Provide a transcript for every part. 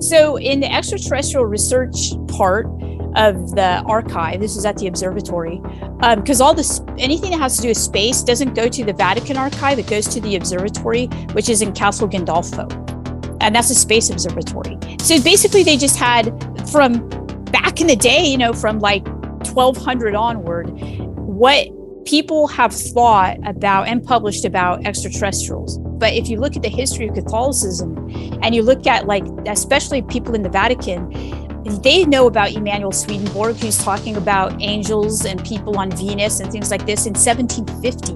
So, in the extraterrestrial research part of the archive, this is at the observatory, because um, all this anything that has to do with space doesn't go to the Vatican archive; it goes to the observatory, which is in Castel Gandolfo, and that's a space observatory. So basically, they just had from back in the day, you know, from like 1200 onward, what people have thought about and published about extraterrestrials. But if you look at the history of Catholicism and you look at, like, especially people in the Vatican, they know about Emanuel Swedenborg, who's talking about angels and people on Venus and things like this in 1750.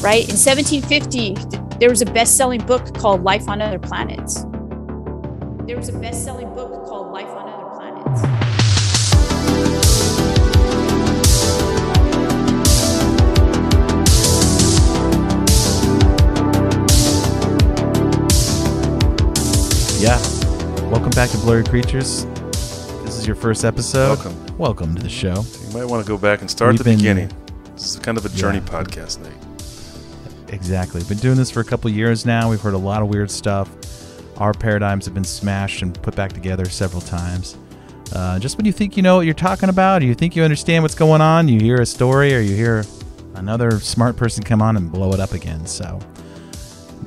Right? In 1750, there was a best selling book called Life on Other Planets. There was a best selling book called Life on Yeah. Welcome back to Blurry Creatures. This is your first episode. Welcome. Welcome to the show. You might want to go back and start We've at the been- beginning. This is kind of a journey Yeah. podcast, Nate. Exactly. Been doing this for a couple years now. We've heard a lot of weird stuff. Our paradigms have been smashed and put back together several times. Uh, just when you think you know what you're talking about, or you think you understand what's going on, you hear a story or you hear another smart person come on and blow it up again. So,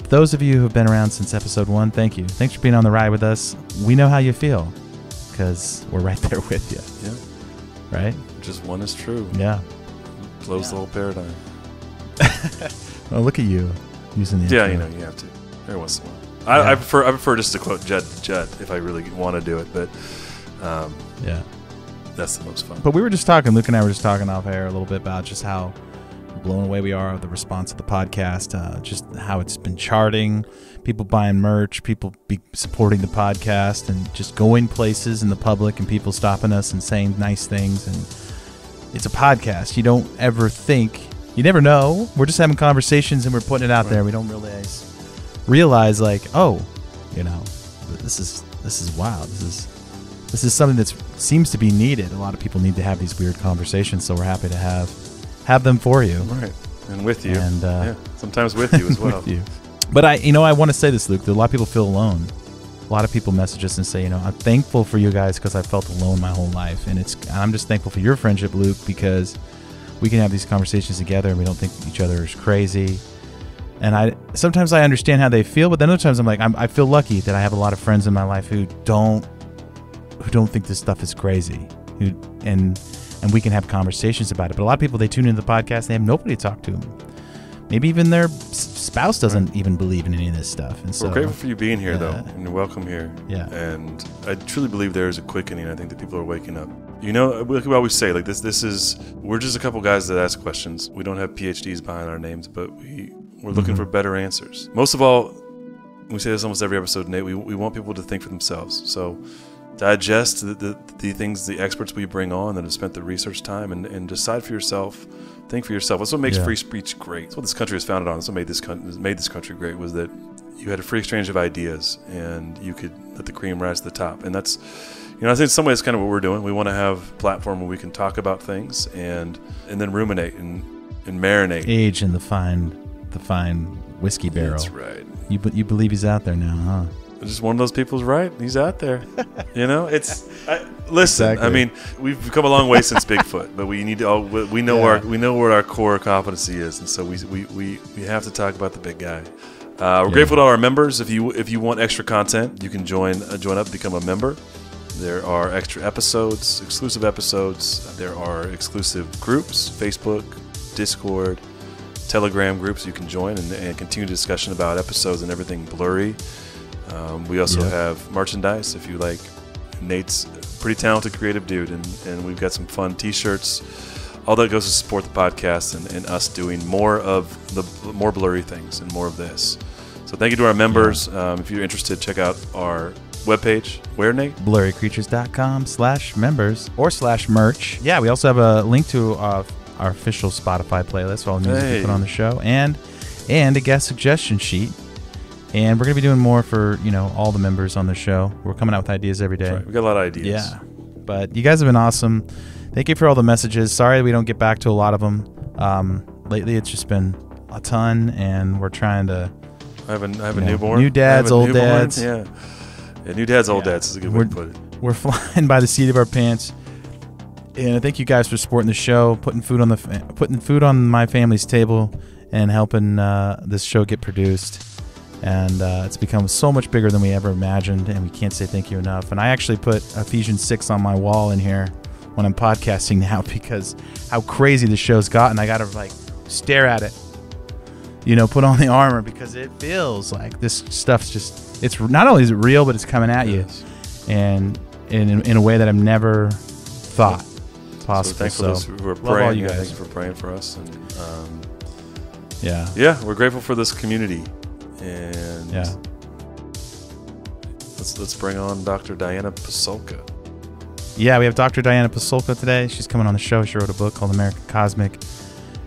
those of you who have been around since episode one, thank you. Thanks for being on the ride with us. We know how you feel because we're right there with you, Yeah. right? Just one is true. Yeah. Blows the whole paradigm. Well, look at you using the Yeah, intro. you know, you have to. Every once in a while. I, Yeah. I prefer I prefer just to quote Judd Judd if I really want to do it, but um, Yeah. that's the most fun. But we were just talking, Luke and I were just talking off air a little bit about just how blown away we are with the response of the podcast, uh, just how it's been charting, people buying merch, people be supporting the podcast, and just going places in the public and people stopping us and saying nice things. And it's a podcast. You don't ever think, you never know. We're just having conversations and we're putting it out there. We don't realize, realize like, oh, you know, this is this is wild. This is this is something that seems to be needed. A lot of people need to have these weird conversations, so we're happy to have have them for you. right. And with you. And, uh, yeah. Sometimes with you as well. You. But I, you know, I want to say this, Luke. That a lot of people feel alone. A lot of people message us and say, you know, I'm thankful for you guys because I felt alone my whole life, and it's. I'm just thankful for your friendship, Luke, because we can have these conversations together and we don't think each other is crazy. And I sometimes I understand how they feel, but then other times I'm like, I'm, I feel lucky that I have a lot of friends in my life who don't who don't think this stuff is crazy, who and and we can have conversations about it. But a lot of people they tune into the podcast, they have nobody to talk to. Maybe even their spouse doesn't even believe in any of this stuff. And so We're grateful for you being here, though, and you're welcome here. Yeah. And I truly believe there is a quickening. I think that people are waking up. You know, like we always say, like this. This is we're just a couple guys that ask questions. We don't have PhDs behind our names, but we we're looking Mhm. for better answers. Most of all, we say this almost every episode, Nate. We we want people to think for themselves. So digest the, the, the things the experts we bring on that have spent the research time and, and decide for yourself think for yourself. That's what makes Yeah. free speech great. That's what this country was founded on. That's what made this country made this country great was that you had a free exchange of ideas and you could let the cream rise to the top. And that's you know i think in some ways it's kind of what we're doing. We want to have a platform where we can talk about things and and then ruminate and and marinate. Age in the fine the fine whiskey barrel. that's right. You you believe he's out there now, huh? Just one of those people's right. He's out there. You know, it's I, listen. Exactly. I mean, we've come a long way since Bigfoot, but we need to. all we know Yeah. our we know what our core competency is, and so we we, we, we have to talk about the big guy. Uh, we're Yeah. grateful to all our members. If you if you want extra content, you can join uh, join up, become a member. There are extra episodes, exclusive episodes. There are exclusive groups, Facebook, Discord, Telegram groups you can join and, and continue discussion about episodes and everything blurry. Um, we also Yeah. have merchandise if you like. Nate's a pretty talented, creative dude, and, and we've got some fun T-shirts. All that goes to support the podcast and, and us doing more of the more blurry things and more of this. So thank you to our members. Um, if you're interested, check out our webpage. Where Nate? blurrycreatures.com slash members or slash merch. Yeah, we also have a link to uh, our official Spotify playlist for all the music we Hey. put on the show and and a guest suggestion sheet. And we're gonna be doing more for you know all the members on the show. We're coming out with ideas every day. Right. We got a lot of ideas. Yeah, but you guys have been awesome. Thank you for all the messages. Sorry we don't get back to a lot of them. Um, lately, it's just been a ton, and we're trying to I have a, I have a Yeah. newborn. New dads, old newborn. dads. Yeah, Yeah, new dads, old Yeah. dads is a good way to put it. We're flying by the seat of our pants. And I thank you guys for supporting the show, putting food on the putting food on my family's table, and helping uh, this show get produced. And uh, it's become so much bigger than we ever imagined, and we can't say thank you enough. And I actually put Ephesians six on my wall in here when I'm podcasting now because how crazy the show's gotten. I gotta like stare at it, you know, put on the armor because it feels like this stuff's just. It's not only is it real, but it's coming at you and in, in a way that I've never thought possible. So, those who are love all praying. you guys. Thank you for praying for us. And um, yeah, yeah, we're grateful for this community. And yeah. let's let's bring on Dr. Diana Pasulka. Yeah, we have Dr. Diana Pasulka today. She's coming on the show. She wrote a book called American Cosmic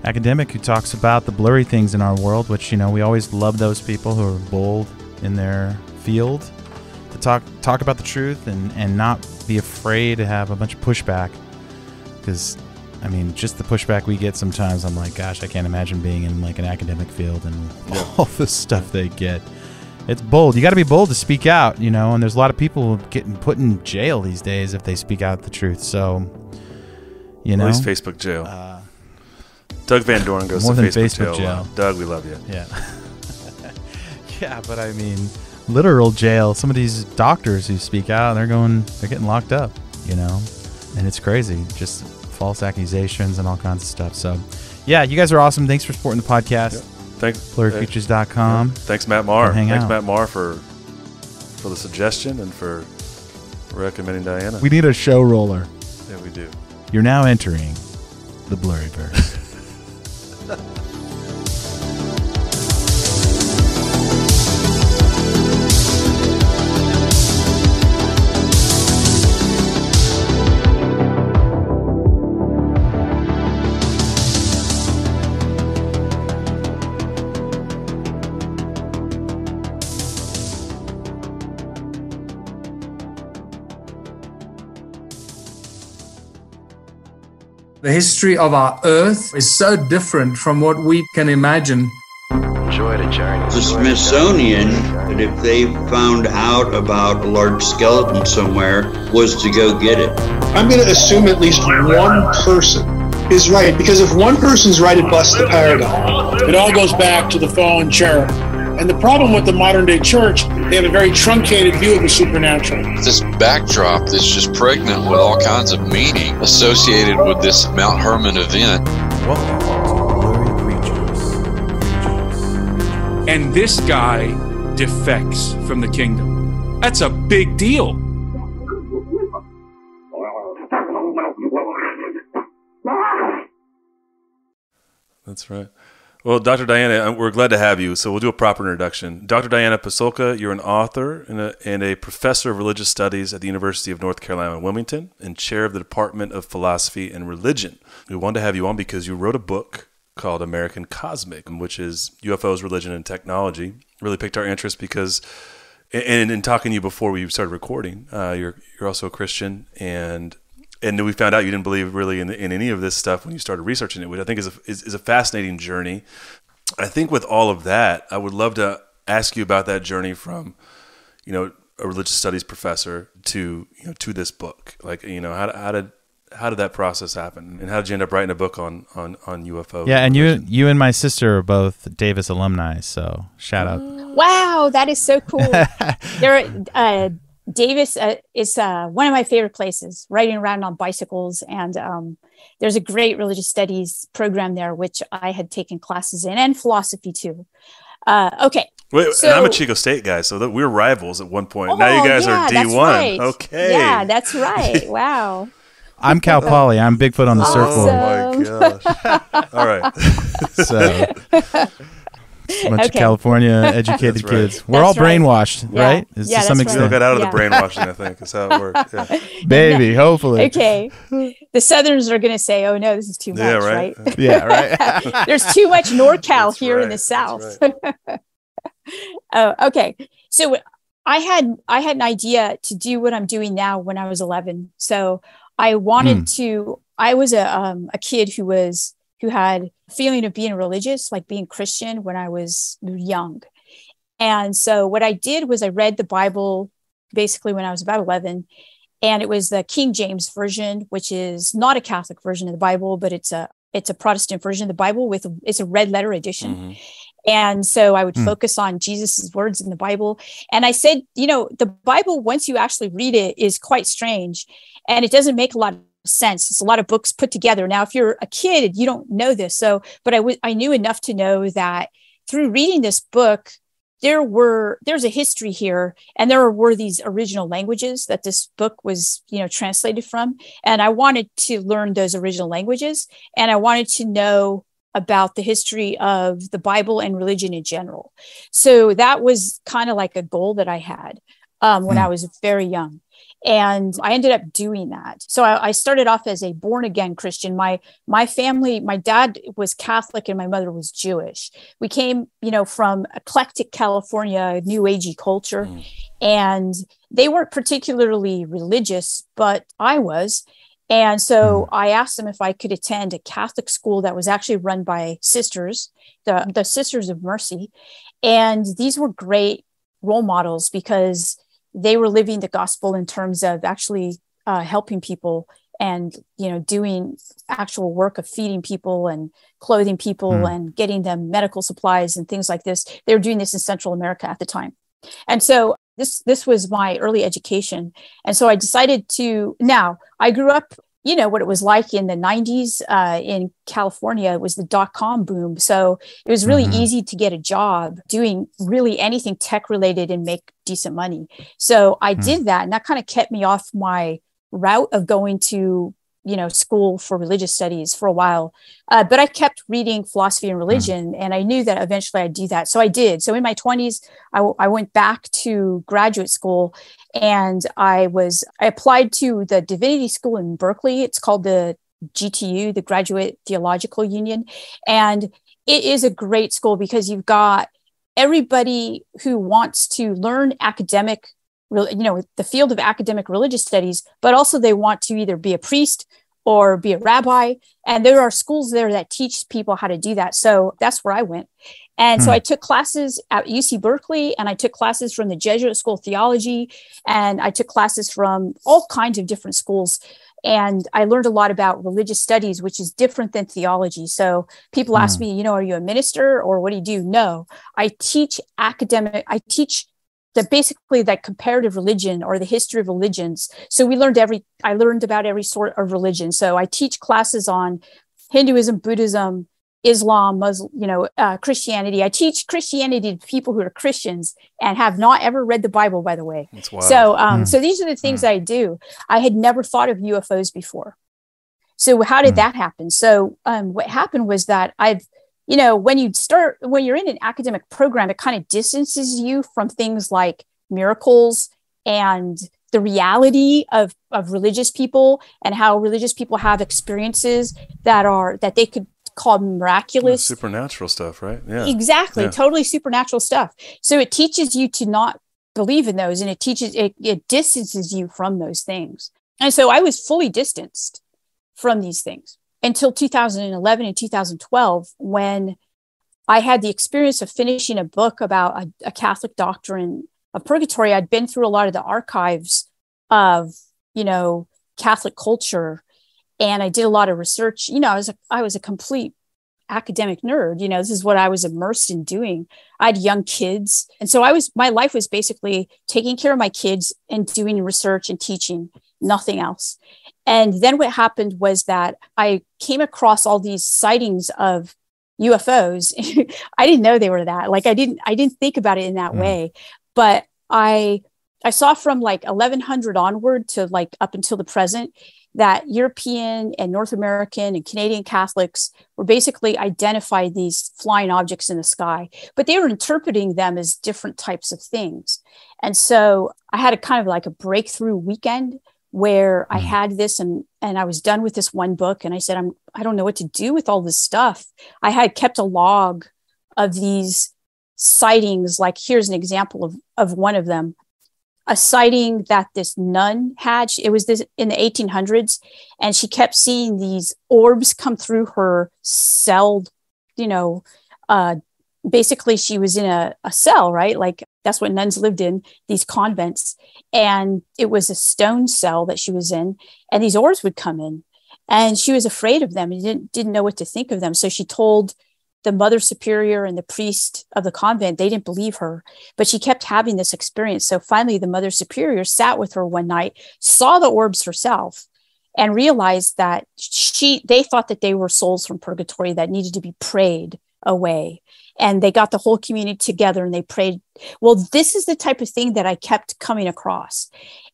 Academic, who talks about the blurry things in our world, which, you know, we always love those people who are bold in their field to talk talk about the truth and, and not be afraid to have a bunch of pushback. Because, I mean, just the pushback we get sometimes, I'm like, gosh, I can't imagine being in like an academic field and all the stuff they get. It's bold. You got to be bold to speak out, you know. And there's a lot of people getting put in jail these days if they speak out the truth. So, you At know, least Facebook jail. uh, Doug Van Dorn goes more to than Facebook, Facebook jail. jail. Doug, we love you. yeah, yeah. But I mean, literal jail. Some of these doctors who speak out, they're going, they're getting locked up, you know. And it's crazy, just false accusations and all kinds of stuff. So, yeah, you guys are awesome. Thanks for supporting the podcast. Thanks, BlurryCreatures.com. Thanks, Matt Marr. Thanks, out. Matt Marr, for for the suggestion and for recommending Diana. We need a show roller. yeah, we do. You're now entering the blurry Blurryverse. The history of our Earth is so different from what we can imagine. Enjoy the journey. the Smithsonian, that if they found out about a large skeleton somewhere, was to go get it. I'm going to assume at least one person is right because if one person's right, it busts the paradigm. It all goes back to the fallen cherub. And the problem with the modern day church, they have a very truncated view of the supernatural. this backdrop that's just pregnant with all kinds of meaning associated with this Mount Hermon event. Welcome to Blurry Creatures. and this guy defects from the kingdom. That's a big deal. That's right. Well, Dr. Diana, uh, we're glad to have you. So we'll do a proper introduction. Dr. Diana Pasulka, you're an author and a, and a professor of religious studies at the University of North Carolina in Wilmington and chair of the Department of Philosophy and Religion. We wanted to have you on because you wrote a book called American Cosmic, which is UFOs, religion, and technology. Really picked our interest because, and in talking to you before we started recording, uh, you're you're also a Christian and and we found out you didn't believe really in, in any of this stuff when you started researching it, which I think is a, is, is a fascinating journey. I think with all of that, I would love to ask you about that journey from, you know, a religious studies professor to you know to this book. Like you know how, how did how did that process happen, and how did you end up writing a book on on on UFO? Yeah, and you you and my sister are both Davis alumni, so shout out. Wow, that is so cool. there, uh, Davis uh, is uh, one of my favorite places. Riding around on bicycles, and um, there's a great religious studies program there, which I had taken classes in, and philosophy too. Uh, okay, Wait, and I'm a Chico State guy, so that we're rivals at one point. now you Oh, guys yeah, are D one. right. Okay. Yeah, that's right. Wow. I'm Cal Poly. I'm Bigfoot on the Oh surfboard. my gosh! All right. So a bunch of California educated right. kids. We're all That's right. brainwashed, Yeah. right? Is Yeah, to some that's right. Extent. got out of Yeah. the brainwashing, I think, is how it works. Yeah, Baby, hopefully. Okay. The Southerners are going to say, "Oh no, this is too much." yeah right. right? Yeah, right. There's too much NorCal That's here in the that's South. oh, okay. So I had I had an idea to do what I'm doing now when I was 11. So I wanted Hmm. to. I was a um, a kid who was who had a feeling of being religious, like being Christian, when I was young. And so what I did was I read the Bible basically when I was about 11. And it was the King James version, which is not a Catholic version of the Bible, but it's a it's a Protestant version of the Bible with it's a red letter edition. Mm-hmm. And so I would mm. focus on Jesus's words in the Bible. And I said, you know, the Bible, once you actually read it, is quite strange and it doesn't make a lot of sense. It's a lot of books put together. Now, if you're a kid, you don't know this. So, but I, w- I knew enough to know that through reading this book, there were there's a history here and there were these original languages that this book was you know translated from and i wanted to learn those original languages and i wanted to know about the history of the Bible and religion in general. So that was kind of like a goal that I had um, when mm. I was very young. And I ended up doing that. So I, I started off as a born again Christian. My my family, my dad was Catholic and my mother was Jewish. We came, you know, from eclectic California, New Agey culture, mm. and they weren't particularly religious, but I was. And so hmm. I asked them if I could attend a Catholic school that was actually run by sisters, the, the Sisters of Mercy. And these were great role models because they were living the gospel in terms of actually uh, helping people and you know doing actual work of feeding people and clothing people mm. and getting them medical supplies and things like this. They were doing this in central america at the time. And so this this was my early education. And so i decided to now i grew up you know what it was like in the 90s uh, in california was the dot-com boom so it was really mm-hmm. easy to get a job doing really anything tech related and make decent money so i mm-hmm. did that and that kind of kept me off my route of going to you know school for religious studies for a while. Uh, but i kept reading philosophy and religion mm. and i knew that eventually i'd do that. So i did. So in my 20s I, w- I went back to graduate school and i was i applied to the divinity school in berkeley. It's called the gtu the graduate theological union. And it is a great school because you've got everybody who wants to learn academic you know the field of academic religious studies but also they want to either be a priest or be a rabbi. And there are schools there that teach people how to do that. So that's where i went. And hmm. so i took classes at uc berkeley and i took classes from the jesuit school of theology and i took classes from all kinds of different schools. And i learned a lot about religious studies which is different than theology. So people hmm. ask me you know are you a minister or what do you do? No i teach academic i teach the basically that comparative religion or the history of religions. So we learned every I learned about every sort of religion. So I teach classes on Hinduism, Buddhism, Islam, Muslim, you know, uh, Christianity. I teach Christianity to people who are Christians and have not ever read the Bible, by the way. So, um, mm. so these are the things mm. I do. I had never thought of UFOs before. So, how did mm. that happen? So, um, what happened was that I've you know, when you start, when you're in an academic program, it kind of distances you from things like miracles and the reality of, of religious people and how religious people have experiences that are, that they could call miraculous. Yeah, supernatural stuff, right? Yeah. Exactly. Yeah. Totally supernatural stuff. So it teaches you to not believe in those and it teaches, it, it distances you from those things. And so I was fully distanced from these things until 2011 and 2012 when I had the experience of finishing a book about a, a, Catholic doctrine of purgatory. I'd been through a lot of the archives of, you know, Catholic culture, and I did a lot of research. You know, I was a, I was a complete academic nerd. You know, this is what I was immersed in doing. I had young kids, and so I was my life was basically taking care of my kids and doing research and teaching, nothing else. And then what happened was that I came across all these sightings of UFOs. I didn't know they were that. Like I didn't I didn't think about it in that mm. way. But I I saw from like 1100 onward to like up until the present that European and North American and Canadian Catholics were basically identified these flying objects in the sky, but they were interpreting them as different types of things. And so I had a kind of like a breakthrough weekend where I mm. had this and and I was done with this one book and I said I'm I don't know what to do with all this stuff. I had kept a log of these sightings like here's an example of of one of them. A sighting that this nun had, it was this in the 1800s, and she kept seeing these orbs come through her celled, you know, uh, basically she was in a, a cell, right? Like that's what nuns lived in, these convents. And it was a stone cell that she was in. And these orbs would come in. And she was afraid of them and didn't, didn't know what to think of them. So she told the mother superior and the priest of the convent, they didn't believe her, but she kept having this experience. So finally, the mother superior sat with her one night, saw the orbs herself, and realized that she they thought that they were souls from purgatory that needed to be prayed away and they got the whole community together and they prayed. Well this is the type of thing that i kept coming across.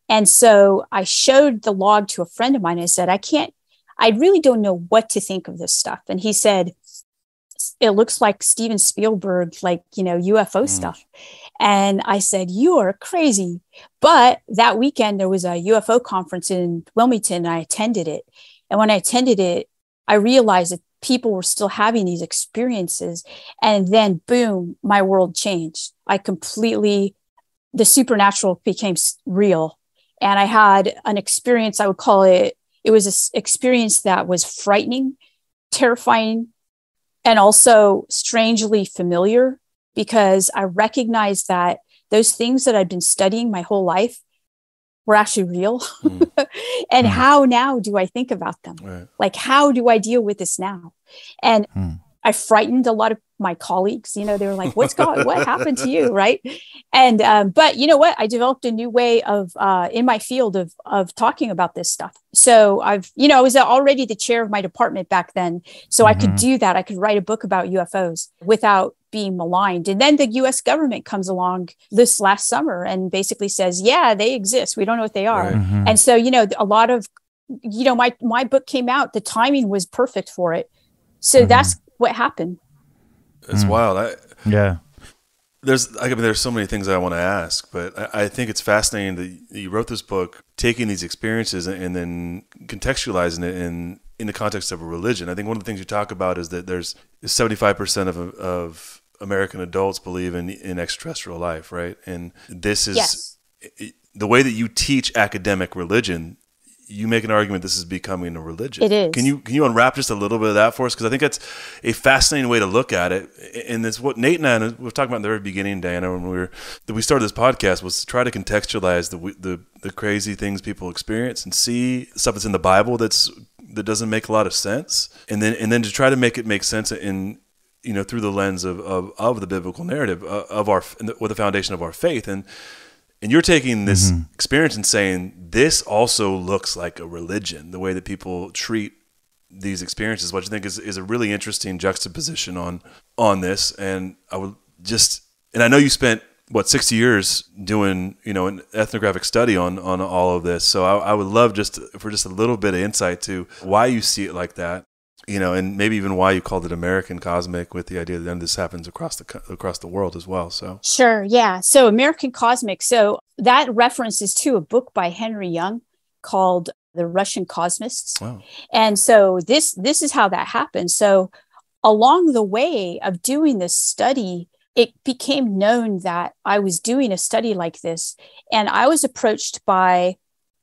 And so i showed the log to a friend of mine i said i can't i really don't know what to think of this stuff. And he said it looks like steven spielberg like you know ufo mm. stuff. And i said you are crazy. But that weekend there was a ufo conference in wilmington and i attended it. And when i attended it i realized that people were still having these experiences. And then, boom, my world changed. I completely, the supernatural became real. And I had an experience, I would call it, it was an experience that was frightening, terrifying, and also strangely familiar because I recognized that those things that I'd been studying my whole life were actually real mm. and mm. how now do i think about them right. like how do i deal with this now and mm. i frightened a lot of my colleagues you know they were like what's going what happened to you right and um, but you know what i developed a new way of uh, in my field of of talking about this stuff so i've you know i was already the chair of my department back then so mm-hmm. i could mm-hmm. do that i could write a book about ufos without being maligned. And then the US government comes along this last summer and basically says, yeah, they exist. We don't know what they are. Right. Mm-hmm. And so, you know, a lot of, you know, my, my book came out, the timing was perfect for it. So mm-hmm. that's what happened. It's mm. wild. I, yeah. There's, I mean, there's so many things I want to ask, but I, I think it's fascinating that you wrote this book, taking these experiences and, and then contextualizing it in in the context of a religion. I think one of the things you talk about is that there's 75% of, of American adults believe in in extraterrestrial life, right? And this is yes. the way that you teach academic religion. You make an argument this is becoming a religion. It is. Can you can you unwrap just a little bit of that for us? Because I think that's a fascinating way to look at it. And it's what Nate and I were talking about in the very beginning, Diana, when we were that we started this podcast was to try to contextualize the the the crazy things people experience and see stuff that's in the Bible that's that doesn't make a lot of sense, and then and then to try to make it make sense in you know through the lens of of, of the biblical narrative uh, of our with the foundation of our faith. And and you're taking this mm-hmm. experience and saying this also looks like a religion the way that people treat these experiences which i think is, is a really interesting juxtaposition on on this. And i would just and i know you spent what 60 years doing you know an ethnographic study on on all of this. So i, I would love just for just a little bit of insight to why you see it like that you know, and maybe even why you called it American Cosmic with the idea that this happens across the across the world as well. So sure, yeah. So American Cosmic. So that references to a book by Henry Young called The Russian Cosmists. Wow. And so this this is how that happened. So along the way of doing this study, it became known that I was doing a study like this, and I was approached by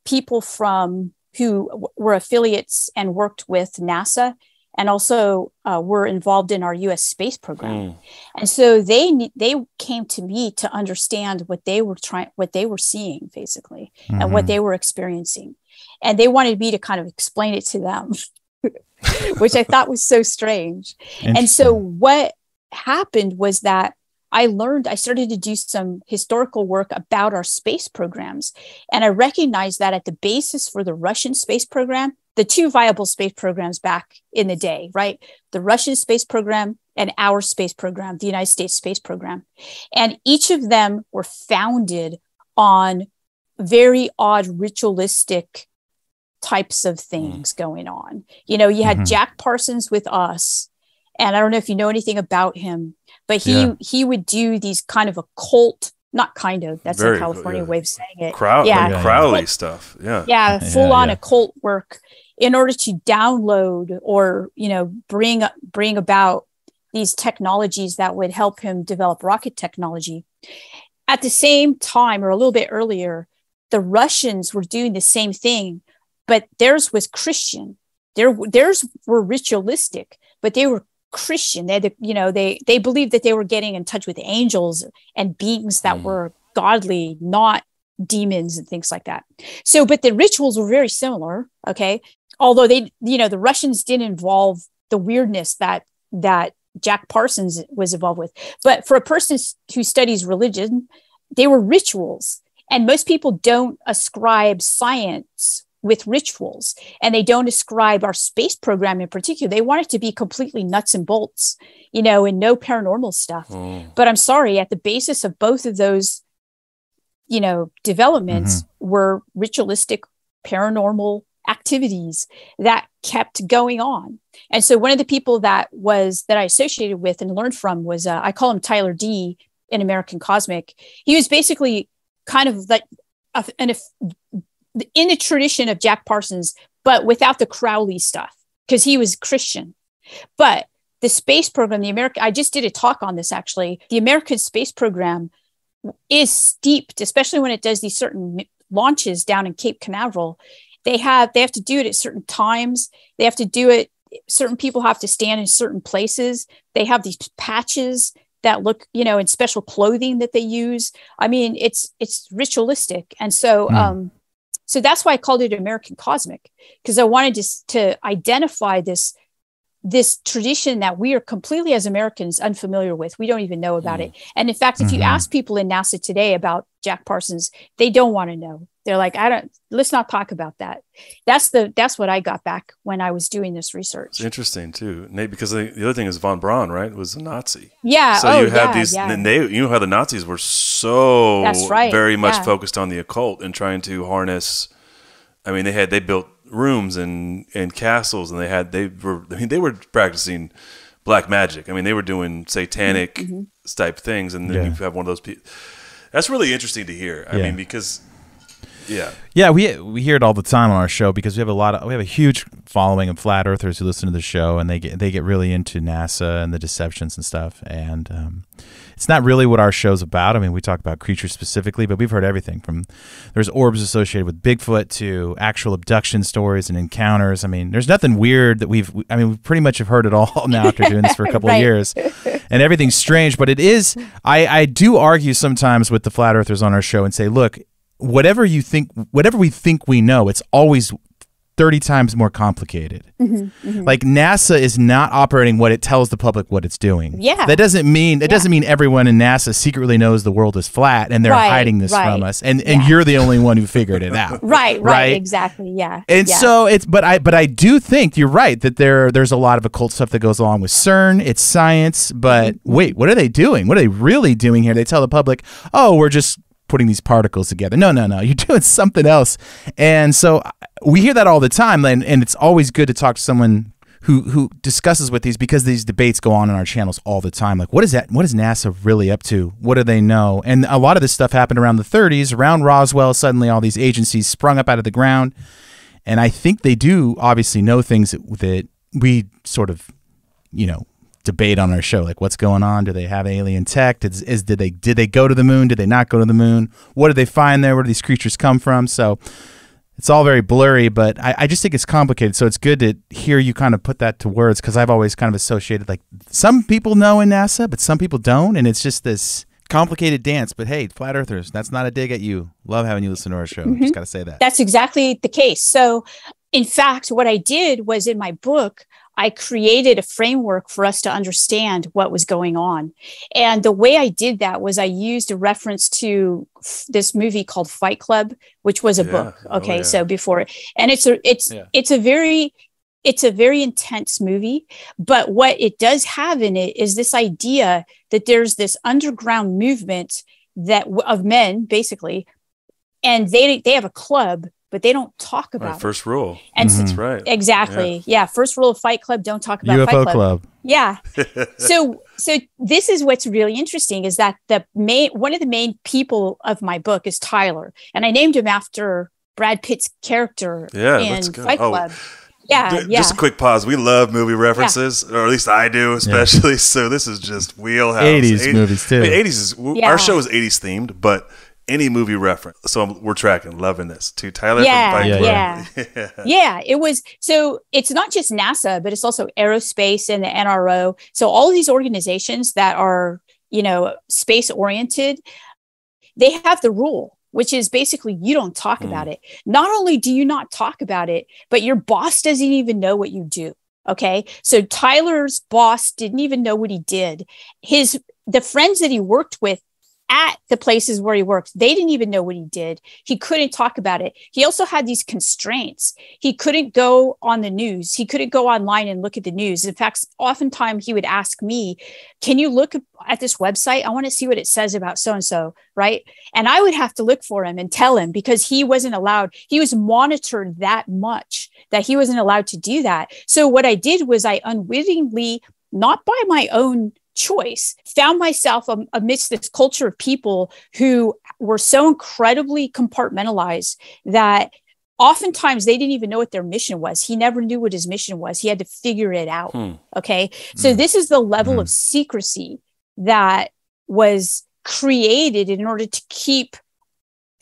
people from who were affiliates and worked with NASA and also uh, were involved in our U.S. space program. Mm. And so they they came to me to understand what they were trying, what they were seeing, basically, mm-hmm. and what mm-hmm. they were experiencing, and they wanted me to kind of explain it to them, which I thought was so strange. And so what happened was that I learned, I started to do some historical work about our space programs. And I recognized that at the basis for the Russian space program, the two viable space programs back in the day, right? The Russian space program and our space program, the United States space program. And each of them were founded on very odd ritualistic types of things mm. going on. You know, you had mm-hmm. Jack Parsons with us, and I don't know if you know anything about him, but he yeah. he would do these kind of occult not kind of that's Very, a california yeah. way of saying it. Crow- yeah. Like crowley stuff yeah. Yeah full on occult work in order to download or you know bring bring about these technologies that would help him develop rocket technology. At the same time or a little bit earlier the russians were doing the same thing but theirs was christian. Their theirs were ritualistic but they were Christian. They had, the, you know, they they believed that they were getting in touch with angels and beings that Mm. were godly, not demons and things like that. So, but the rituals were very similar. Okay, although they, you know, the Russians didn't involve the weirdness that that Jack Parsons was involved with. But for a person who studies religion, they were rituals, and most people don't ascribe science with rituals and they don't ascribe our space program in particular. They want it to be completely nuts and bolts you know and no paranormal stuff. Mm. but i'm sorry at the basis of both of those you know developments were ritualistic paranormal activities that kept going on. And so one of the people that was that i associated with and learned from was uh, i call him tyler d in american cosmic. He was basically kind of like a, an, in the tradition of jack parsons but without the crowley stuff because he was christian. But the space program the american i just did a talk on this actually. The american space program is steeped especially when it does these certain launches down in cape canaveral. They have they have to do it at certain times. They have to do it certain people have to stand in certain places. They have these patches that look you know in special clothing that they use. I mean it's it's ritualistic. And so Hmm. um so that's why i called it american cosmic because i wanted to to identify this this tradition that we are completely as Americans unfamiliar with. We don't even know about it. And in fact, if you Mhm. ask people in NASA today about Jack Parsons, they don't want to know. They're like, I don't let's not talk about that. That's the that's what I got back when I was doing this research. It's interesting too, Nate, because the, the other thing is von Braun, right, was a Nazi. Yeah. So oh, you have yeah, these, yeah. and they, you know how the Nazis were so That's right, very much yeah. focused on the occult and trying to harness. I mean, they had they built rooms and and castles, and they had they were. I mean, they were practicing black magic. I mean, they were doing satanic Mm-hmm. type things, and then Yeah. you have one of those people. That's really interesting to hear. I Yeah. mean, because yeah, Yeah, we we hear it all the time on our show because we have a lot of we have a huge following of flat earthers who listen to the show and they get they get really into NASA and the deceptions and stuff. And um, it's not really what our show's about. I mean, we talk about creatures specifically, but we've heard everything from there's orbs associated with Bigfoot to actual abduction stories and encounters. I mean, there's nothing weird that we've. I mean, we pretty much have heard it all now after doing this for a couple of years and everything's strange. But it is, I, I do argue sometimes with the flat earthers on our show and say, look, whatever you think, whatever we think we know, it's always 30 times more complicated. Mm-hmm, Like NASA is not operating what it tells the public what it's doing. Yeah. That doesn't mean that Yeah. doesn't mean everyone in NASA secretly knows the world is flat and they're Right, hiding this right. from us. And and Yeah. you're the only one who figured it out. right, right, right? exactly. Yeah. And yeah. so it's but I but I do think you're right that there there's a lot of occult stuff that goes along with CERN. It's science, but Mm-hmm. wait, what are they doing? What are they really doing here? They tell the public, "Oh, we're just putting these particles together." No, no, no. You're doing something else. And so uh, we hear that all the time and and it's always good to talk to someone who who discusses with these because these debates go on in our channels all the time. Like, what is that? What is NASA really up to? What do they know? And a lot of this stuff happened around the 30s, around Roswell. Suddenly, all these agencies sprung up out of the ground, and I think they do obviously know things that, that we sort of, you know, debate on our show. Like, what's going on? Do they have alien tech? Is, is did they did they go to the moon? Did they not go to the moon? What did they find there? Where do these creatures come from? So it's all very blurry, but I, I just think it's complicated. So it's good to hear you kind of put that to words because I've always kind of associated like some people know in NASA, but some people don't, and it's just this complicated dance. But hey, flat earthers, that's not a dig at you. Love having you listen to our show. Just mm-hmm. got to say that. That's exactly the case. So, in fact, what I did was in my book, I created a framework for us to understand what was going on. And the way I did that was I used a reference to f- this movie called Fight Club, which was a Yeah. book. Oh, Okay, yeah. so before and it's a it's Yeah. it's a very it's a very intense movie, but what it does have in it is this idea that there's this underground movement that of men basically and they they have a club but they don't talk about right, first rule. And Mhm. That's right. Exactly. Yeah. First rule of Fight Club: don't talk about UFO Fight Club. Club. Yeah. so so this is what's really interesting is that the main one of the main people of my book is Tyler, and I named him after Brad Pitt's character Yeah, in let's go. Fight Oh, Club. Yeah, D- yeah. Just a quick pause. We love movie references, or at least I do, especially. So this is just wheelhouse. 80s 80 movies, too. I mean, 80s is Yeah. our show is 80s themed, but any movie reference. So I'm, we're tracking, loving this. To Tyler Yeah, from Fight yeah, yeah. It was so it's not just nasa but it's also aerospace and the nro so all these organizations that are you know space oriented they have the rule which is basically you don't talk Hmm. about it. Not only do you not talk about it but your boss doesn't even know what you do okay? So tyler's boss didn't even know what he did. His the friends that he worked with at the places where he worked. They didn't even know what he did. He couldn't talk about it. He also had these constraints. He couldn't go on the news. He couldn't go online and look at the news. In fact oftentimes he would ask me can you look at this website? I want to see what it says about so and so right? And i would have to look for him and tell him because he wasn't allowed. He was monitored that much that he wasn't allowed to do that. So what i did was i unwittingly not by my own choice found myself amidst this culture of people who were so incredibly compartmentalized that oftentimes they didn't even know what their mission was. He never knew what his mission was. He had to figure it out Hmm. okay? So this is the level of secrecy that was created in order to keep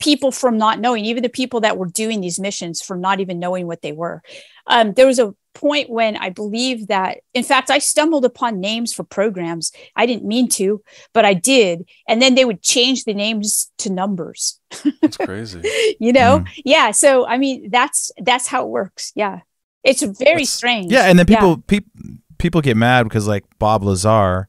people from not knowing even the people that were doing these missions from not even knowing what they were. Um, there was a point when i believe that in fact i stumbled upon names for programs. I didn't mean to but i did. And then they would change the names to numbers. That's crazy. you know? Mm-hmm. Yeah. So i mean that's that's how it works. Yeah. It's very strange. Yeah, and then people peop, people get mad because like Bob Lazar,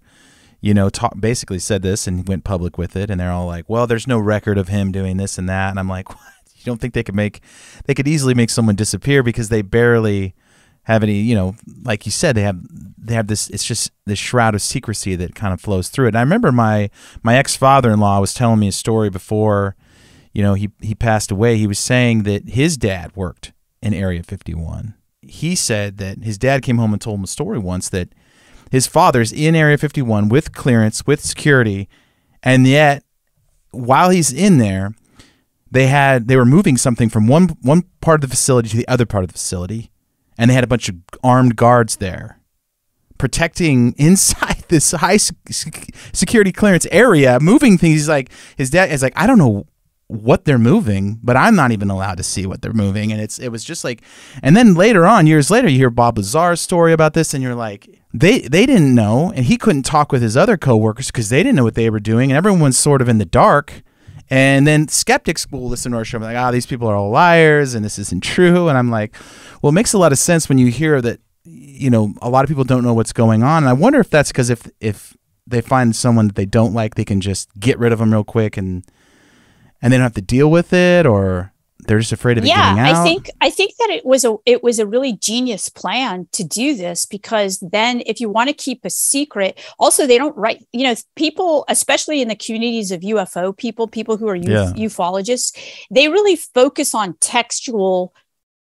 you know, ta- basically said this and went public with it, and they're all like, "Well, there's no record of him doing this and that," and I'm like, "What? You don't think they could make? They could easily make someone disappear because they barely have any, you know, like you said, they have they have this. It's just this shroud of secrecy that kind of flows through it. And I remember my my ex father in law was telling me a story before, you know, he he passed away. He was saying that his dad worked in Area 51 he said that his dad came home and told him a story once that his father's in Area 51 with clearance, with security, and yet while he's in there, they had they were moving something from one one part of the facility to the other part of the facility, and they had a bunch of armed guards there protecting inside this high security clearance area, moving things. He's like his dad is like, I don't know what they're moving, but I'm not even allowed to see what they're moving. And it's it was just like, and then later on, years later, you hear Bob Lazar's story about this, and you're like, they they didn't know, and he couldn't talk with his other coworkers because they didn't know what they were doing, and everyone's sort of in the dark. And then skeptics will listen to our show and be like, ah, these people are all liars and this isn't true. And I'm like, well, it makes a lot of sense when you hear that, you know, a lot of people don't know what's going on. And I wonder if that's because if, if they find someone that they don't like, they can just get rid of them real quick and, and they don't have to deal with it or they're just afraid of it yeah getting out. i think i think that it was a it was a really genius plan to do this because then if you want to keep a secret also they don't write you know people especially in the communities of ufo people people who are uf- Yeah. ufologists they really focus on textual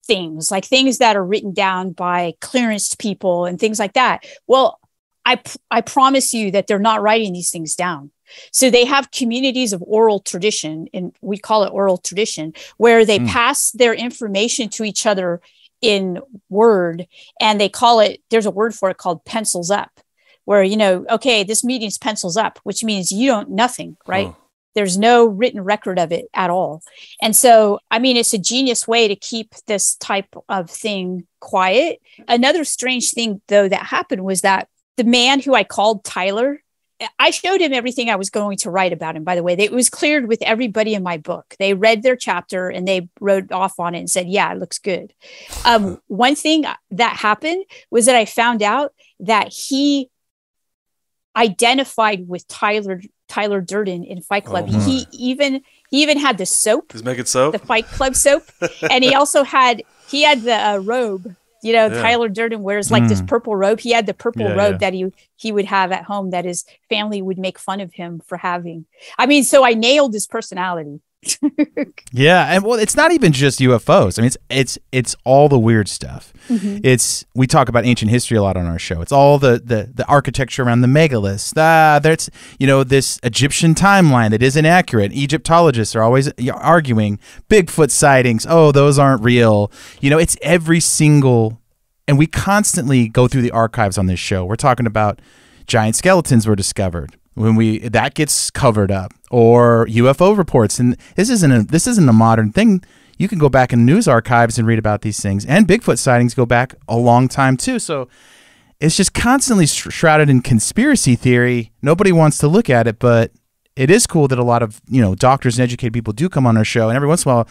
things like things that are written down by clearance people and things like that well i i promise you that they're not writing these things down so they have communities of oral tradition, and we call it oral tradition, where they Mm. pass their information to each other in word, and they call it. There's a word for it called pencils up, where you know, okay, this meeting's pencils up, which means you don't nothing, right? There's no written record of it at all. And so, I mean, it's a genius way to keep this type of thing quiet. Another strange thing, though, that happened was that the man who I called Tyler, I showed him everything I was going to write about him, by the way. It was cleared with everybody in my book. They read their chapter and they wrote off on it and said, Yeah, it looks good. Um, one thing that happened was that I found out that he identified with Tyler Tyler Durden in Fight Club. Oh, he even he even had the soap, He's making soap. the Fight Club soap, and he also had he had the uh, robe. You know, Yeah. Tyler Durden wears like this Mm. purple robe. He had the purple Yeah, robe yeah. that he he would have at home that his family would make fun of him for having. I mean, so I nailed his personality. Yeah, and well, it's not even just UFOs. I mean, it's it's it's all the weird stuff. Mhm. It's we talk about ancient history a lot on our show. It's all the the, the architecture around the megaliths. Ah, there's you know this Egyptian timeline that isn't accurate. Egyptologists are always arguing Bigfoot sightings. Oh, those aren't real. You know, it's every single, and we constantly go through the archives on this show. We're talking about giant skeletons were discovered. When we that gets covered up or UFO reports. And this isn't a this isn't a modern thing. You can go back in news archives and read about these things. And Bigfoot sightings go back a long time too. So it's just constantly shrouded in conspiracy theory. Nobody wants to look at it but it is cool that a lot of you know doctors and educated people do come on our show. And every once in a while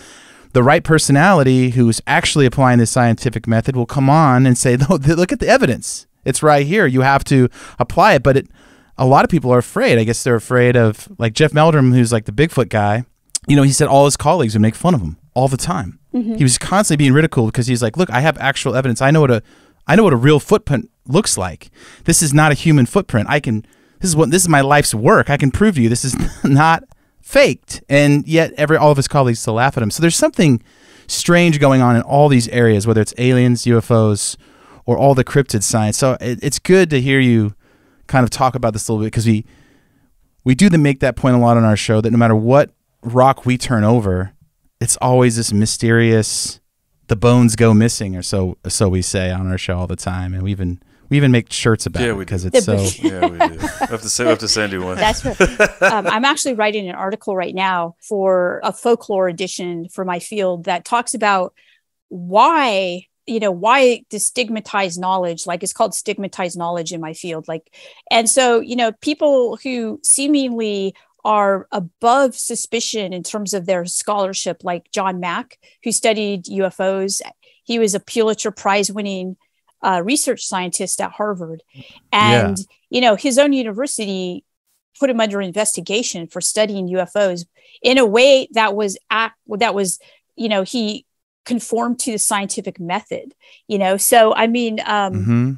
the right personality who's actually applying the scientific method will come on and say look at the evidence. It's right here. You have to apply it. But it a lot of people are afraid. I guess they're afraid of like Jeff Meldrum, who's like the Bigfoot guy. You know, he said all his colleagues would make fun of him all the time. Mm-hmm. He was constantly being ridiculed because he's like, "Look, I have actual evidence. I know what a, I know what a real footprint looks like. This is not a human footprint. I can. This is what this is my life's work. I can prove to you this is not faked." And yet, every all of his colleagues still laugh at him. So there's something strange going on in all these areas, whether it's aliens, UFOs, or all the cryptid science. So it, it's good to hear you kind of talk about this a little bit because we we do the make that point a lot on our show that no matter what rock we turn over, it's always this mysterious the bones go missing or so so we say on our show all the time. And we even we even make shirts about yeah, it because it's so yeah we do. We have to say we have to send you one. That's right um, i'm actually writing an article right now for a folklore edition for my field that talks about why you know why to stigmatize knowledge? Like it's called stigmatized knowledge in my field. Like and so you know people who seemingly are above suspicion in terms of their scholarship like john mack who studied ufos he was a pulitzer prize winning uh, research scientist at harvard. And yeah. you know his own university put him under investigation for studying ufos in a way that was act that was you know he conform to the scientific method you know? So i mean um mm-hmm.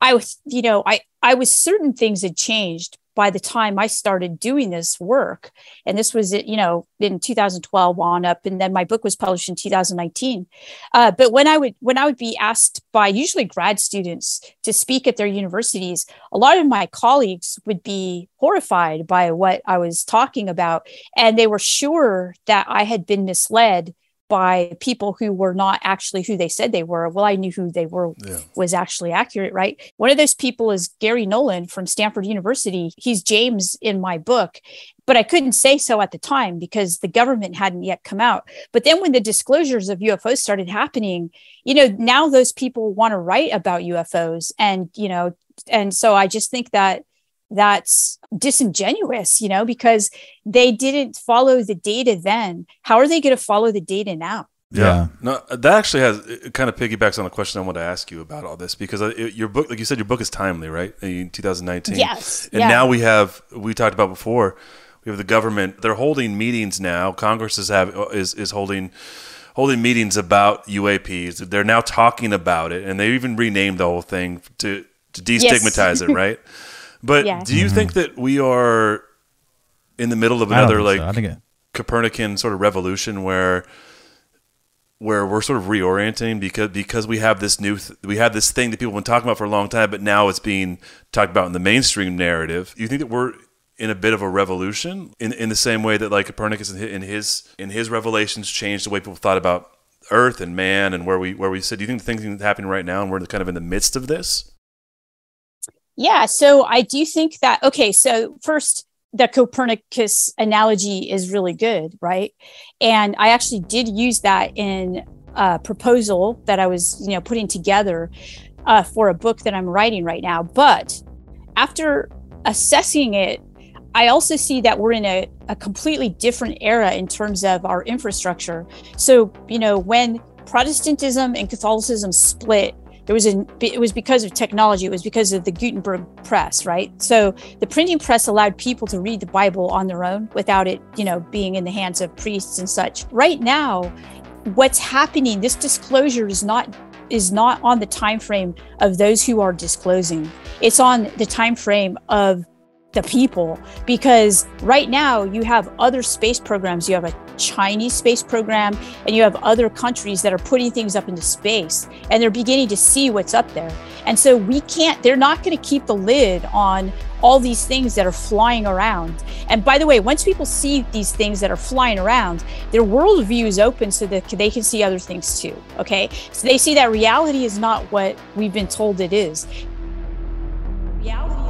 i was you know i i was certain things had changed by the time i started doing this work. And this was you know in 2012 on up and then my book was published in 2019 uh, but when i would when i would be asked by usually grad students to speak at their universities a lot of my colleagues would be horrified by what i was talking about. And they were sure that i had been misled by people who were not actually who they said they were. Well, I knew who they were yeah. was actually accurate, right? One of those people is Garry Nolan from Stanford University. He's James in my book, but I couldn't say so at the time because the government hadn't yet come out. But then when the disclosures of UFOs started happening, you know, now those people want to write about UFOs and, you know, and so I just think that that's disingenuous, you know, because they didn't follow the data then. How are they going to follow the data now? Yeah. yeah. No, that actually has it kind of piggybacks on the question I want to ask you about all this because uh, it, your book, like you said, your book is timely, right? In 2019. Yes. And yeah. now we have, we talked about before, we have the government. They're holding meetings now. Congress is have is is holding holding meetings about UAPs. They're now talking about it, and they even renamed the whole thing to to destigmatize yes. it, right? But yeah. do you mm-hmm. think that we are in the middle of another like so. It- Copernican sort of revolution where where we're sort of reorienting because because we have this new th- we have this thing that people have been talking about for a long time, but now it's being talked about in the mainstream narrative. You think that we're in a bit of a revolution in in the same way that like Copernicus in his in his revelations changed the way people thought about Earth and man and where we where we sit. Do you think the things happening right now and we're kind of in the midst of this? Yeah, so I do think that, okay, so first, the Copernicus analogy is really good, right? And I actually did use that in a proposal that I was, you know, putting together uh, for a book that I'm writing right now. But after assessing it, I also see that we're in a, a completely different era in terms of our infrastructure. So, you know, when Protestantism and Catholicism split, it was in, it was because of technology. It was because of the gutenberg press right? So the printing press allowed people to read the bible on their own without it you know being in the hands of priests and such. Right now what's happening this disclosure is not is not on the time frame of those who are disclosing. It's on the time frame of the people because right now you have other space programs. You have a chinese space program and you have other countries that are putting things up into space and they're beginning to see what's up there. And so we can't they're not going to keep the lid on all these things that are flying around. And by the way once people see these things that are flying around their worldview is open so that they can see other things too okay? So they see that reality is not what we've been told it is. Reality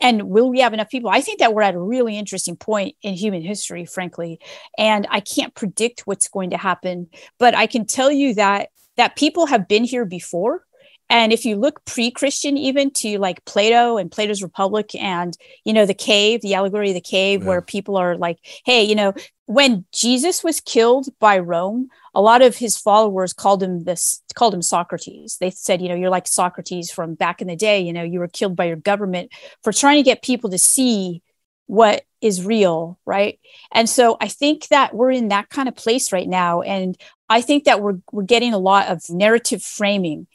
and will we have enough people? I think that we're at a really interesting point in human history, frankly. And I can't predict what's going to happen, but I can tell you that that people have been here before. And if you look pre-Christian, even to like Plato and Plato's Republic, and you know the cave, the allegory of the cave, yeah. where people are like, "Hey, you know, when Jesus was killed by Rome, a lot of his followers called him this called him Socrates. They said, you know, you're like Socrates from back in the day, you know, you were killed by your government for trying to get people to see what is real, right? And so I think that we're in that kind of place right now and I think that we're we're getting a lot of narrative framing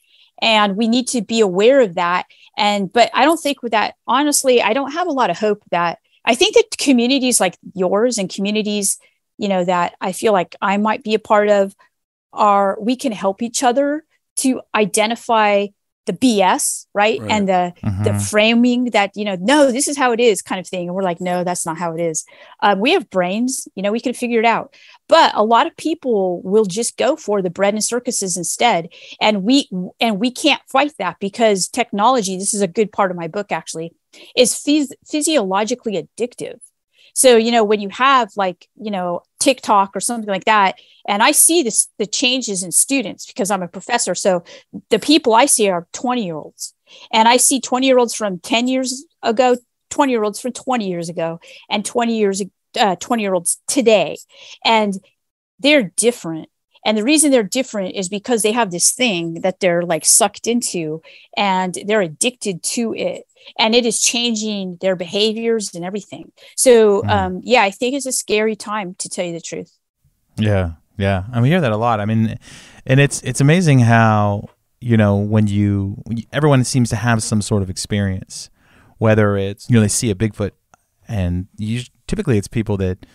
and we need to be aware of that and but I don't think with that honestly, I don't have a lot of hope that I think that communities like yours and communities, you know, that I feel like I might be a part of are we can help each other to identify the BS, right? right. And the mm-hmm. the framing that, you know, no, this is how it is kind of thing. And we're like, no, that's not how it is. Um, we have brains, you know, we can figure it out. But a lot of people will just go for the bread and circuses instead. And we and we can't fight that because technology, this is a good part of my book actually, is phys- physiologically addictive. So, you know, when you have like, you know, TikTok or something like that, and I see this the changes in students because I'm a professor. So the people I see are 20 year olds. And I see 20 year olds from 10 years ago, 20 year olds from 20 years ago, and 20 years uh, 20 year olds today. And they're different. And the reason they're different is because they have this thing that they're like sucked into and they're addicted to it and it is changing their behaviors and everything. So, mm. um, yeah, I think it's a scary time to tell you the truth. Yeah, yeah, and we hear that a lot. I mean, and it's it's amazing how you know when you everyone seems to have some sort of experience, whether it's you know they see a Bigfoot, and you, typically it's people that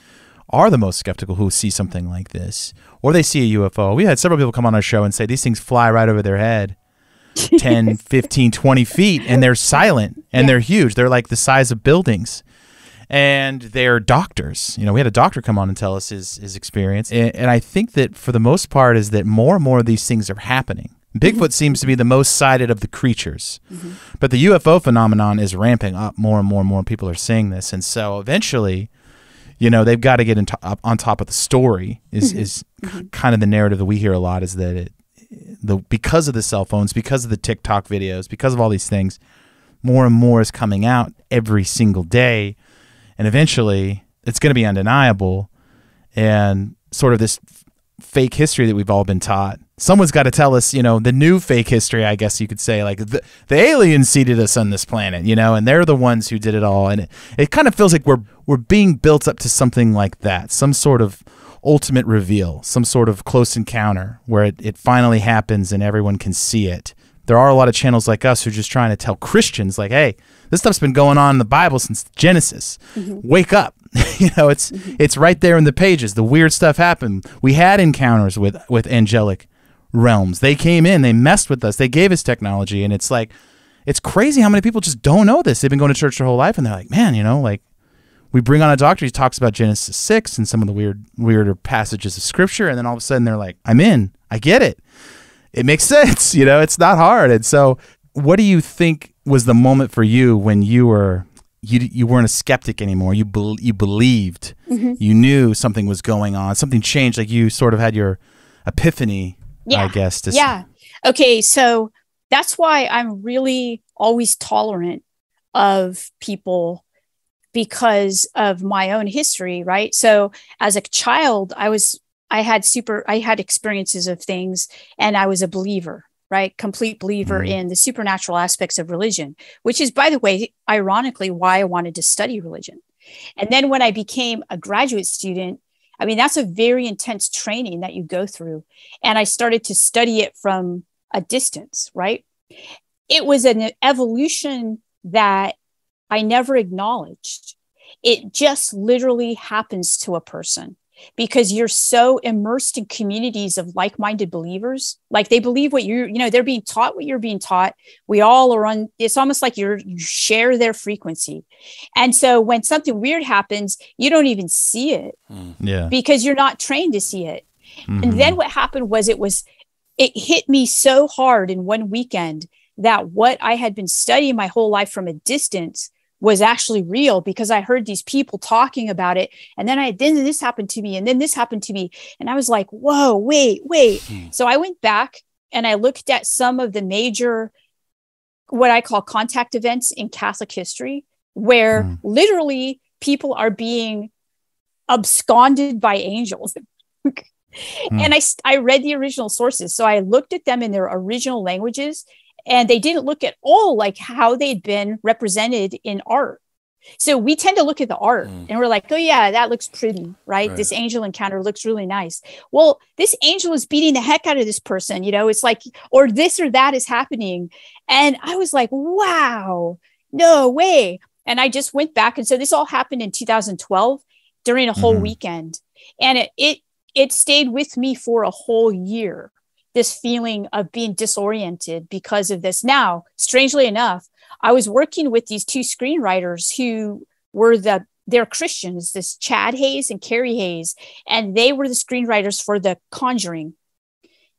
are the most skeptical who see something like this, or they see a UFO. We had several people come on our show and say these things fly right over their head 10, 15, 20 feet, and they're silent and yeah. they're huge. They're like the size of buildings. And they're doctors. You know, we had a doctor come on and tell us his, his experience. And, and I think that for the most part is that more and more of these things are happening. Bigfoot mm-hmm. seems to be the most sighted of the creatures. Mm-hmm. But the UFO phenomenon is ramping up more and more and more people are seeing this. And so eventually, you know, they've got to get to, on top of the story is, mm-hmm. is mm-hmm. kind of the narrative that we hear a lot is that it, the because of the cell phones, because of the TikTok videos, because of all these things, more and more is coming out every single day, and eventually it's going to be undeniable, and sort of this fake history that we've all been taught. Someone's got to tell us, you know, the new fake history, I guess you could say, like the, the aliens seeded us on this planet, you know, and they're the ones who did it all. And it, it kind of feels like we're we're being built up to something like that, some sort of ultimate reveal, some sort of close encounter where it, it finally happens and everyone can see it. There are a lot of channels like us who are just trying to tell Christians, like, hey, this stuff's been going on in the Bible since Genesis. Mm-hmm. Wake up. you know, it's mm-hmm. it's right there in the pages. The weird stuff happened. We had encounters with with angelic realms. They came in, they messed with us, they gave us technology, and it's like it's crazy how many people just don't know this. They've been going to church their whole life and they're like, man, you know, like we bring on a doctor. He talks about Genesis six and some of the weird, weirder passages of scripture, and then all of a sudden they're like, "I'm in. I get it. It makes sense. You know, it's not hard." And so, what do you think was the moment for you when you were you you weren't a skeptic anymore? You be, you believed. Mm-hmm. You knew something was going on. Something changed. Like you sort of had your epiphany. Yeah. I guess. Yeah. Okay. So that's why I'm really always tolerant of people because of my own history, right? So as a child, I was I had super I had experiences of things and I was a believer, right? Complete believer mm-hmm. in the supernatural aspects of religion, which is by the way, ironically why I wanted to study religion. And then when I became a graduate student, I mean that's a very intense training that you go through and I started to study it from a distance, right? It was an evolution that I never acknowledged. It just literally happens to a person because you're so immersed in communities of like-minded believers like they believe what you you know they're being taught what you're being taught we all are on it's almost like you're you share their frequency and so when something weird happens you don't even see it hmm. yeah because you're not trained to see it mm-hmm. and then what happened was it was it hit me so hard in one weekend that what I had been studying my whole life from a distance was actually real because I heard these people talking about it. And then I then this happened to me, and then this happened to me. And I was like, whoa, wait, wait. Hmm. So I went back and I looked at some of the major what I call contact events in Catholic history, where hmm. literally people are being absconded by angels. mm. And I, I read the original sources. So I looked at them in their original languages and they didn't look at all like how they'd been represented in art. So we tend to look at the art mm. and we're like, oh, yeah, that looks pretty, right? right? This angel encounter looks really nice. Well, this angel is beating the heck out of this person, you know, it's like, or this or that is happening. And I was like, wow, no way. And I just went back. And so this all happened in 2012 during a whole mm-hmm. weekend. And it, it, it stayed with me for a whole year this feeling of being disoriented because of this. Now, strangely enough, I was working with these two screenwriters who were the they're Christians, this Chad Hayes and Carey Hayes, and they were the screenwriters for The Conjuring.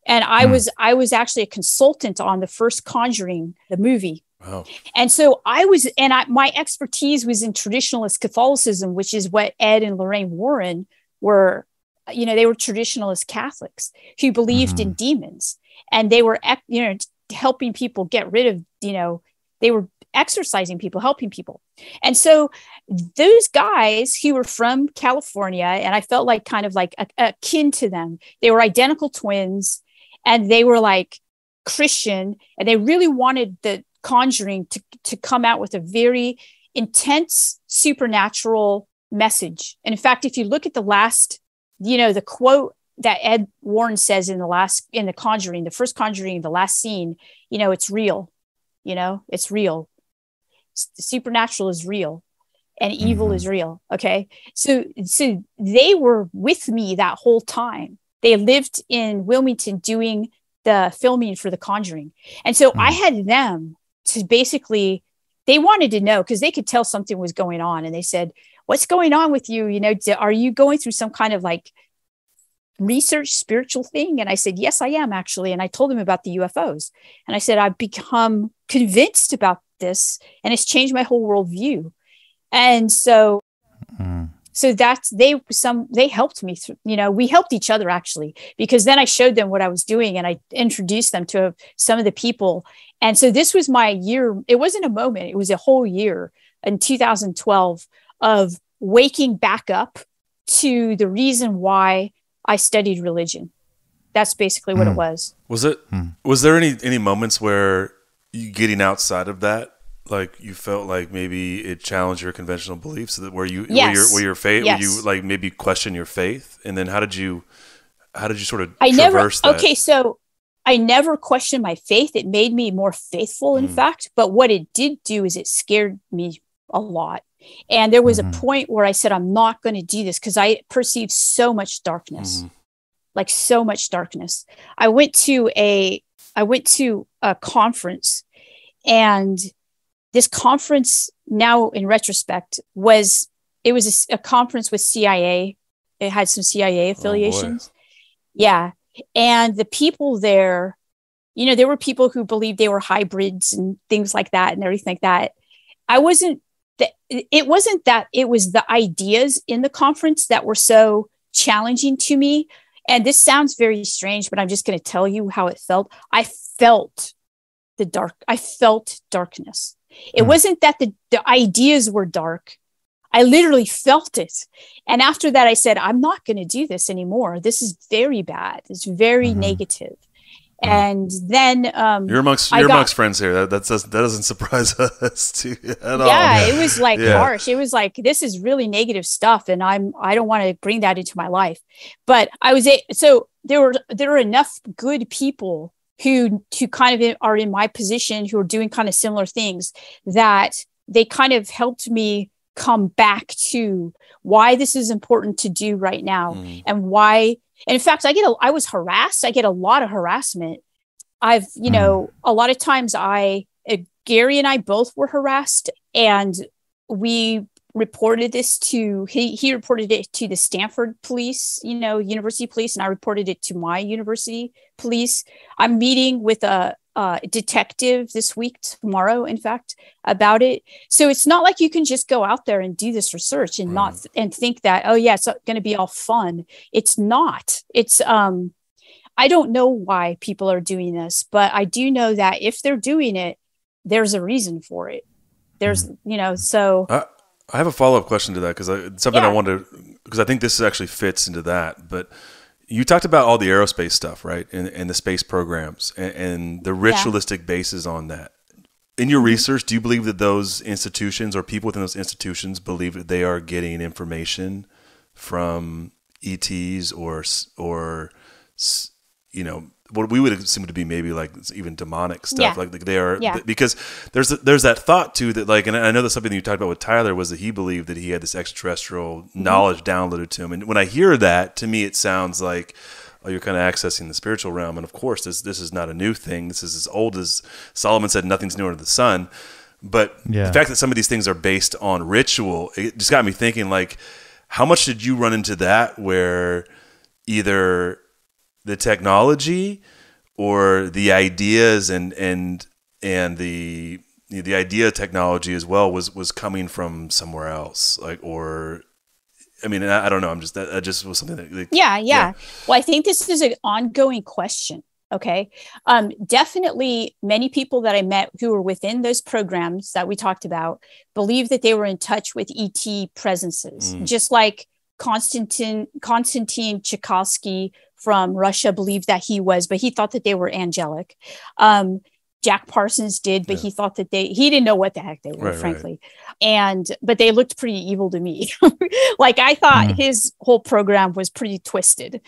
And I mm. was I was actually a consultant on the first Conjuring, the movie. Wow. And so I was, and I, my expertise was in traditionalist Catholicism, which is what Ed and Lorraine Warren were. You know, they were traditionalist Catholics who believed mm-hmm. in demons, and they were, you know, helping people get rid of, you know, they were exercising people, helping people. And so those guys who were from California, and I felt like kind of like akin to them, they were identical twins and they were like Christian and they really wanted the conjuring to, to come out with a very intense supernatural message. And in fact, if you look at the last, you know, the quote that Ed Warren says in the last, in the conjuring, the first conjuring, the last scene, you know, it's real you know it's real the supernatural is real and evil mm-hmm. is real okay so so they were with me that whole time they lived in wilmington doing the filming for the conjuring and so mm-hmm. i had them to basically they wanted to know because they could tell something was going on and they said what's going on with you you know are you going through some kind of like research spiritual thing? And I said, Yes, I am actually. And I told him about the UFOs. And I said, I've become convinced about this and it's changed my whole worldview. And so, mm. so that's they some they helped me through, you know, we helped each other actually, because then I showed them what I was doing and I introduced them to some of the people. And so this was my year. It wasn't a moment, it was a whole year in 2012 of waking back up to the reason why I studied religion. That's basically what mm. it hmm. was. Was it? Mm. Was there any any moments where you getting outside of that, like you felt like maybe it challenged your conventional beliefs, that where you yes. where your where your faith, yes. where you like maybe question your faith, and then how did you how did you sort of I never that? okay so I never questioned my faith. It made me more faithful, in mm. fact. But what it did do is it scared me a lot. And there was mm-hmm. a point where I said, I'm not going to do this because I perceived so much darkness, mm-hmm. like so much darkness. I went to a, I went to a conference and this conference now in retrospect was, it was a, a conference with CIA. It had some CIA oh, affiliations. Oh yeah. And the people there, you know, there were people who believed they were hybrids and things like that and everything like that. I wasn't that it wasn't that it was the ideas in the conference that were so challenging to me. And this sounds very strange but i'm just going to tell you how it felt. I felt the dark i felt darkness. It mm. wasn't that the, the ideas were dark. I literally felt it. And after that i said i'm not going to do this anymore. This is very bad. It's very mm-hmm. negative. And then um, you're amongst you're got, amongst friends here. That that doesn't that doesn't surprise us too at all. Yeah, it was like yeah. harsh. It was like this is really negative stuff, and I'm I don't want to bring that into my life. But I was a, so there were there were enough good people who who kind of are in my position who are doing kind of similar things that they kind of helped me come back to why this is important to do right now mm. and why and in fact, I get a, I was harassed. I get a lot of harassment. I've, you know, mm. a lot of times I, uh, Garry and I both were harassed and we reported this to, he, he reported it to the Stanford police, you know, university police, and I reported it to my university police. I'm meeting with a, uh, detective this week, tomorrow, in fact, about it. So it's not like you can just go out there and do this research and not and think that oh yeah, it's going to be all fun. It's not. It's um, I don't know why people are doing this, but I do know that if they're doing it, there's a reason for it. There's you know so. I, I have a follow up question to that because it's something Yeah. I wanted because I think this actually fits into that. But you talked about all the aerospace stuff, right, and, and the space programs and, and the ritualistic bases on that. In your mm-hmm. research, do you believe that those institutions or people within those institutions believe that they are getting information from ETs or or you know what we would assume to be maybe like even demonic stuff Yeah. like they are Yeah. because there's there's that thought too that like and I know that's something that you talked about with Tyler was that he believed that he had this extraterrestrial Mm-hmm. knowledge downloaded to him and when I hear that to me it sounds like oh you're kind of accessing the spiritual realm and of course this this is not a new thing this is as old as Solomon said nothing's new under the sun but Yeah. the fact that some of these things are based on ritual it just got me thinking like how much did you run into that where either the technology or the ideas and and and the the idea technology as well was was coming from somewhere else like or I mean I, I don't know I'm just that, that just was something that like, yeah, yeah. well i think this is an ongoing question okay? Um definitely many people that i met who were within those programs that we talked about believe that they were in touch with et presences Mm. just like constantine constantine tsiolkovsky from russia believed that he was but he thought that they were angelic um jack parsons did but Yeah. he thought that they he didn't know what the heck they were Right, right. frankly and but they looked pretty evil to me like i thought Mm. his whole program was pretty twisted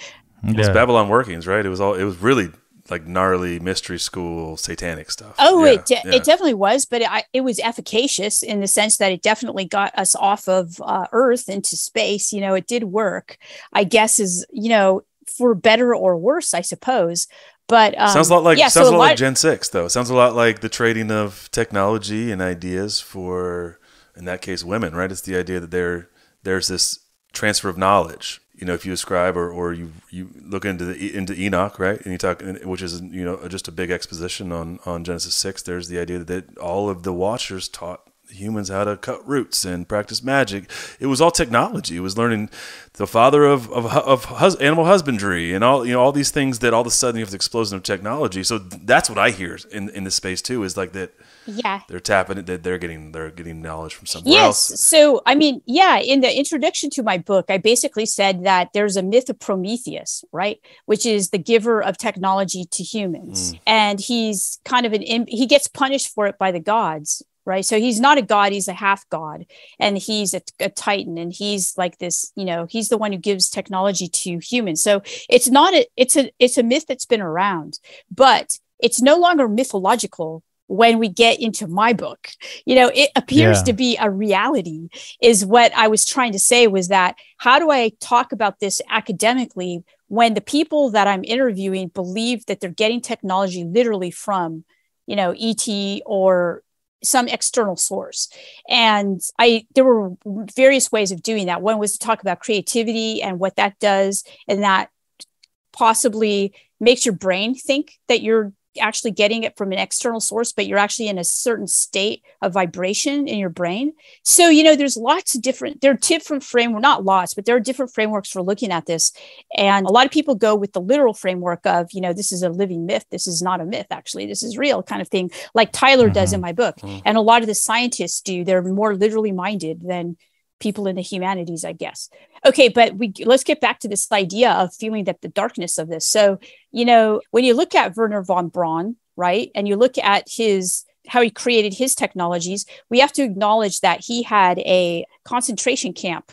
it's Yeah. Babalon workings right it was all it was really like gnarly mystery school satanic stuff Oh, Yeah, it de- yeah. it definitely was, but it, I, it was efficacious in the sense that it definitely got us off of uh, Earth into space. You know, it did work. I guess is you know for better or worse, I suppose. But um, sounds a lot like yeah, sounds so a lot like Gen Six though. Sounds a lot like the trading of technology and ideas for, in that case, women. Right? It's the idea that there there's this transfer of knowledge. You know, if you ascribe or, or you you look into the into Enoch, right, and you talk, which is you know just a big exposition on on Genesis six. There's the idea that all of the Watchers taught humans how to cut roots and practice magic. It was all technology. It was learning the father of of, of hus- animal husbandry and all you know all these things that all of a sudden you have the explosion of technology. So that's what I hear in in this space too. Is like that yeah. they're tapping it. That they're getting they're getting knowledge from somewhere Yes. else. So, I mean, yeah, in the introduction to my book, I basically said that there's a myth of Prometheus, right? Which is the giver of technology to humans. Mm. And he's kind of an, he gets punished for it by the gods, right? So he's not a god, he's a half god. And he's a, a titan. And he's like this, you know, he's the one who gives technology to humans. So it's not a, it's a, it's a myth that's been around, but it's no longer mythological when we get into my book you know it appears Yeah. to be a reality is what i was trying to say was that how do i talk about this academically when the people that i'm interviewing believe that they're getting technology literally from you know et or some external source. And i there were various ways of doing that. One was to talk about creativity and what that does and that possibly makes your brain think that you're actually getting it from an external source, but you're actually in a certain state of vibration in your brain. So, you know, there's lots of different, there are different framework, not lots, but there are different frameworks for looking at this. And a lot of people go with the literal framework of, you know, this is a living myth. This is not a myth, actually. This is real kind of thing, like Tyler does mm-hmm. in my book. Mm-hmm. And a lot of the scientists do. They're more literally minded than people in the humanities, I guess. Okay, but we let's get back to this idea of feeling that the darkness of this. So, you know, when you look at Wernher von Braun, right, and you look at his how he created his technologies, we have to acknowledge that he had a concentration camp,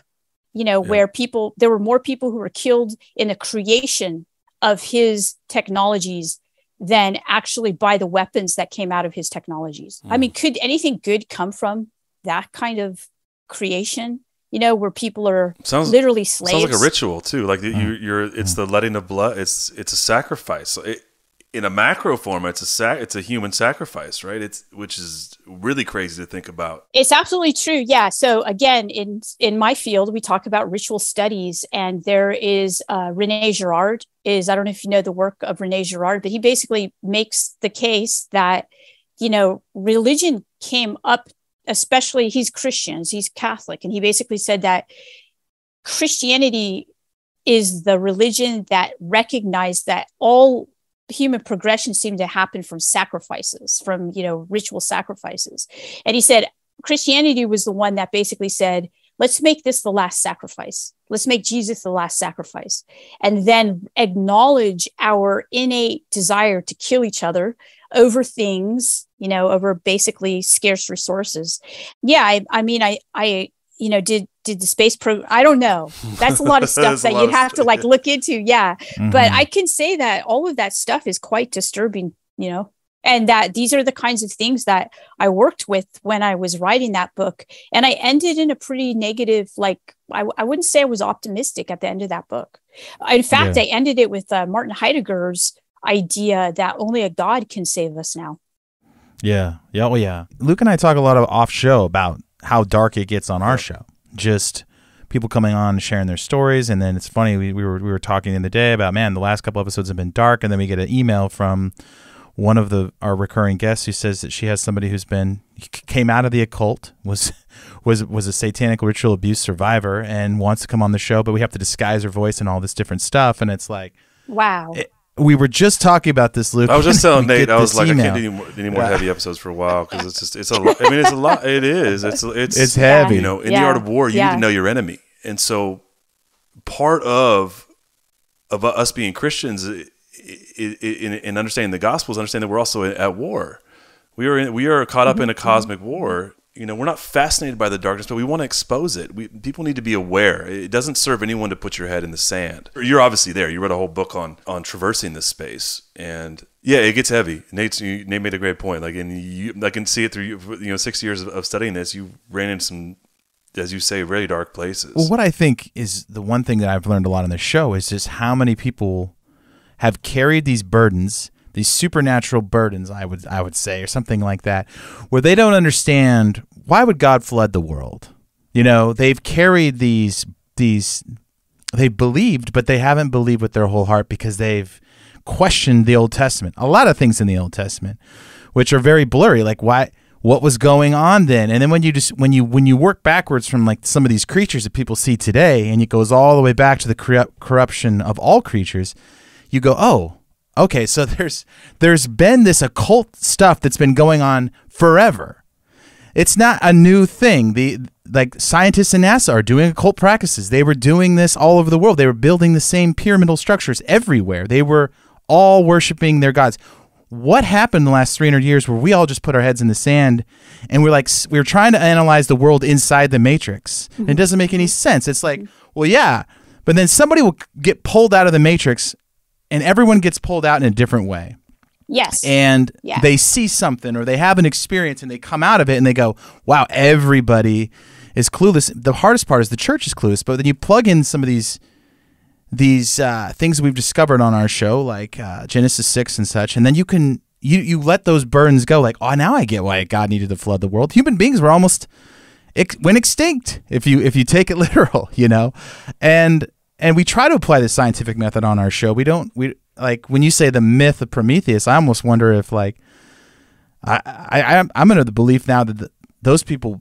you know, Yeah. where people there were more people who were killed in the creation of his technologies than actually by the weapons that came out of his technologies. I mm. mean, could anything good come from that kind of creation? You know, where people are Sounds literally slaves. Sounds like a ritual too. Like you, you're, it's the letting of blood. It's it's a sacrifice. So It, in a macro form, it's a sac- it's a human sacrifice, right? It's which is really crazy to think about. It's absolutely true. Yeah. So again, in in my field, we talk about ritual studies, and there is uh, Rene Girard. Is I don't know if you know the work of Rene Girard, but he basically makes the case that you know religion came up, especially he's Christians, he's Catholic, and he basically said that Christianity is the religion that recognized that all human progression seemed to happen from sacrifices from you know ritual sacrifices. And he said christianity was the one that basically said let's make this the last sacrifice. Let's make jesus the last sacrifice. And then acknowledge our innate desire to kill each other over things you know over basically scarce resources. Yeah i, I mean i i you know did did the space program i don't know. That's a lot of stuff that you'd have to like look into yeah. Mm-hmm. but i can say that all of that stuff is quite disturbing you know and that these are the kinds of things that i worked with when i was writing that book. And i ended in a pretty negative like i, I wouldn't say i was optimistic at the end of that book. In fact yeah. i ended it with uh, martin heidegger's idea that only a god can save us now. Yeah. Yeah. Well yeah. Luke and i talk a lot of off show about how dark it gets on our show. Just people coming on and sharing their stories, and then it's funny. We, we were we were talking in the day about man, the last couple episodes have been dark, and then we get an email from one of the our recurring guests who says that she has somebody who's been came out of the occult was was was a satanic ritual abuse survivor and wants to come on the show but we have to disguise her voice and all this different stuff. And it's like wow. it, we were just talking about this, Luke. I was just telling Nate. I was like, email. I can't do any more, any more yeah. heavy episodes for a while because it's just it's a. I mean, it's a lot. It is. It's it's it's heavy. You know, in yeah. the art of war, you yeah. need to know your enemy, and so part of of us being Christians in, in understanding the gospel is understanding that we're also at war. We are in, we are caught up mm-hmm. in a cosmic war, you know, we're not fascinated by the darkness, but we want to expose it. We, people need to be aware. It doesn't serve anyone to put your head in the sand. You're obviously there. You wrote a whole book on on traversing this space, and yeah, it gets heavy. Nate, Nate made a great point. Like, and you, I can see it through you know six years of, of studying this. You ran into some, as you say, really dark places. Well, what I think is the one thing that I've learned a lot on the show is just how many people have carried these burdens these supernatural burdens i would i would say or something like that where they don't understand why would god flood the world? You know they've carried these these they believed but they haven't believed with their whole heart because they've questioned the old testament. A lot of things in the old testament which are very blurry like why what was going on then? And then when you just when you when you work backwards from like some of these creatures that people see today and it goes all the way back to the corruption of all creatures you go oh okay, so there's there's been this occult stuff that's been going on forever. It's not a new thing. The like scientists in NASA are doing occult practices. They were doing this all over the world. They were building the same pyramidal structures everywhere. They were all worshiping their gods. What happened in the last 300 years where we all just put our heads in the sand and we're like we are trying to analyze the world inside the matrix. Mm-hmm. it doesn't make any sense. It's like, well, yeah, but then somebody will get pulled out of the matrix and everyone gets pulled out in a different way. Yes. And yeah. they see something or they have an experience and they come out of it and they go, wow, everybody is clueless. The hardest part is the church is clueless, but then you plug in some of these these uh, things we've discovered on our show, like uh, Genesis 6 and such, and then you can you you let those burdens go like, oh, now I get why God needed to flood the world. Human beings were almost ex- went extinct if you if you take it literal, you know. And and we try to apply the scientific method on our show. We don't we like when you say the myth of Prometheus. I almost wonder if like I I I'm under the belief now that the, those people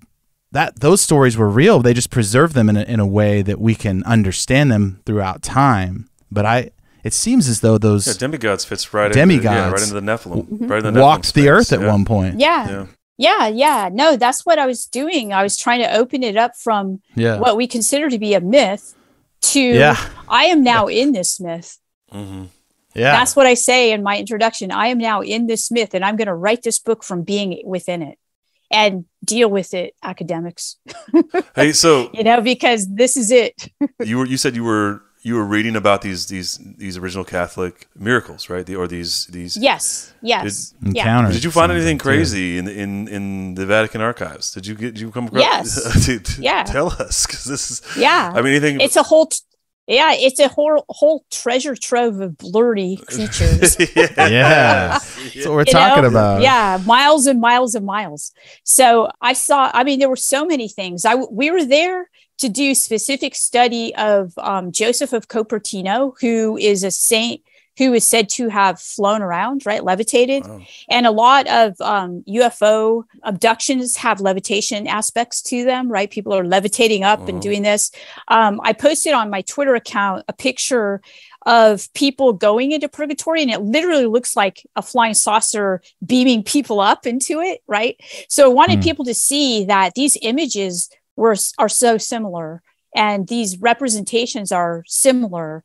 that those stories were real. They just preserve them in a, in a way that we can understand them throughout time. But I it seems as though those yeah, demigods fits right demigods into, yeah, right into the Nephilim. Mm-hmm. Right into the walked Nephilim the earth at yeah. one point. Yeah. yeah. Yeah, yeah. No, that's what I was doing. I was trying to open it up from yeah. what we consider to be a myth to yeah. I am now in this myth. Mm-hmm. Yeah. That's what I say in my introduction. I am now in this myth and I'm going to write this book from being within it and deal with it academics. hey, so you know because this is it. you were you said you were you were reading about these these these original Catholic miracles, right? The, or these these yes, yes, did, encounters. Did you find anything crazy in in in the Vatican archives? Did you get? Did you come across? Yes. yeah. Tell us because this is yeah. I mean, anything? It's a whole. T- Yeah, it's a whole whole treasure trove of blurry creatures. yeah. That's what we're You talking know? about. Yeah, miles and miles and miles. So I saw. I mean, there were so many things. I we were there to do specific study of um, Joseph of Copertino, who is a saint who is said to have flown around, right, levitated, and a lot of um, UFO abductions have levitation aspects to them, right? People are levitating up and doing this. Um, I posted on my Twitter account a picture of people going into purgatory and it literally looks like a flying saucer beaming people up into it right so i wanted Hmm. people to see that these images were are so similar and these representations are similar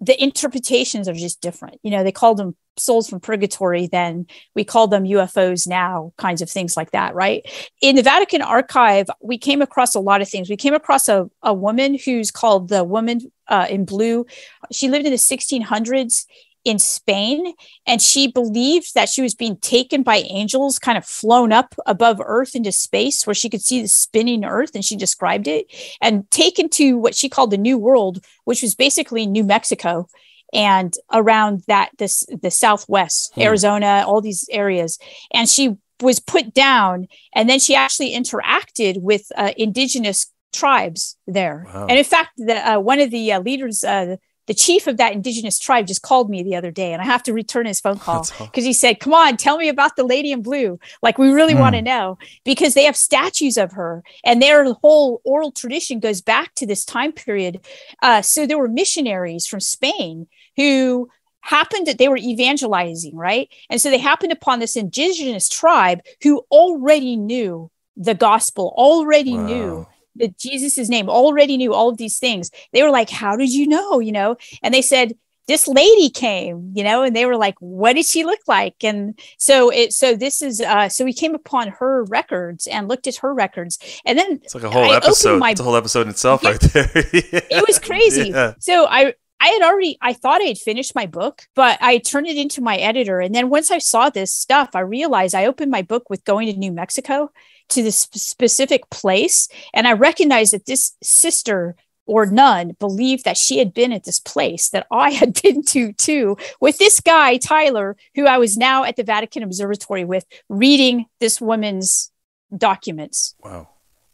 the interpretations are just different. You know they called them souls from purgatory then we call them ufos now kinds of things like that right? In the vatican archive we came across a lot of things. We came across a, a woman who's called the woman uh, in blue. She lived in the 1600s in Spain, and she believed that she was being taken by angels, kind of flown up above Earth into space, where she could see the spinning Earth, and she described it, and taken to what she called the New World, which was basically New Mexico and around that this the Southwest, Hmm. Arizona, all these areas, and she was put down, and then she actually interacted with uh, indigenous tribes there. Wow. And in fact, the, uh, one of the uh, leaders, uh, the chief of that indigenous tribe, just called me the other day, and I have to return his phone call because he said, "Come on, tell me about the lady in blue. Like we really Hmm. want to know because they have statues of her, and their whole oral tradition goes back to this time period. Uh, so there were missionaries from Spain who." happened that they were evangelizing right and so they happened upon this indigenous tribe who already knew the gospel already knew that Jesus' name, already knew all of these things. They were like, How did you know? You know, and they said, This lady came, you know, and they were like, What did she look like? And so it so this is uh so we came upon her records and looked at her records. And then It's like a whole I episode. my it's a whole episode in itself, Yeah. right there. it was crazy. Yeah. So I I had already I thought I had finished my book, but I turned it into my editor. And then once I saw this stuff, I realized I opened my book with going to New Mexico to this sp- specific place. And I recognized that this sister or nun believed that she had been at this place that I had been to too, with this guy, Tyler, who I was now at the Vatican Observatory with, reading this woman's documents. Wow.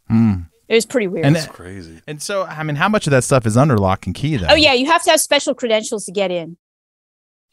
Hmm. It was pretty weird. And That's crazy. And so, I mean, how much of that stuff is under lock and key, though? Oh yeah, you have to have special credentials to get in.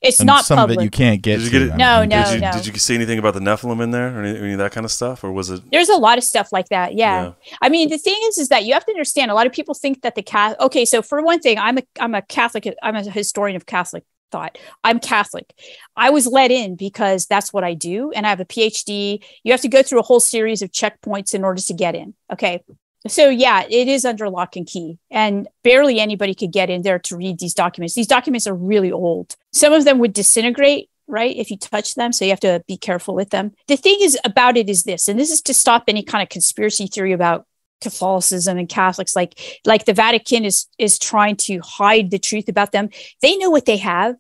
It's And not some public. of it you can't get. Did you to, get it? I No, mean, no, Did you, no. did you see anything about the Nephilim in there or any, any of that kind of stuff? Or was it? There's a lot of stuff like that. Yeah. Yeah. I mean, the thing is, is that you have to understand. A lot of people think that the cat. Okay, so for one thing, I'm a I'm a Catholic. I'm a historian of Catholic thought. I'm Catholic. I was let in because that's what I do, and I have a PhD. You have to go through a whole series of checkpoints in order to get in. Okay. So yeah, it is under lock and key, and barely anybody could get in there to read these documents. These documents are really old. Some of them would disintegrate, right, if you touch them. So you have to be careful with them. The thing is about it is this, and this is to stop any kind of conspiracy theory about Catholicism and Catholics. Like like the Vatican is is trying to hide the truth about them. They know what they have.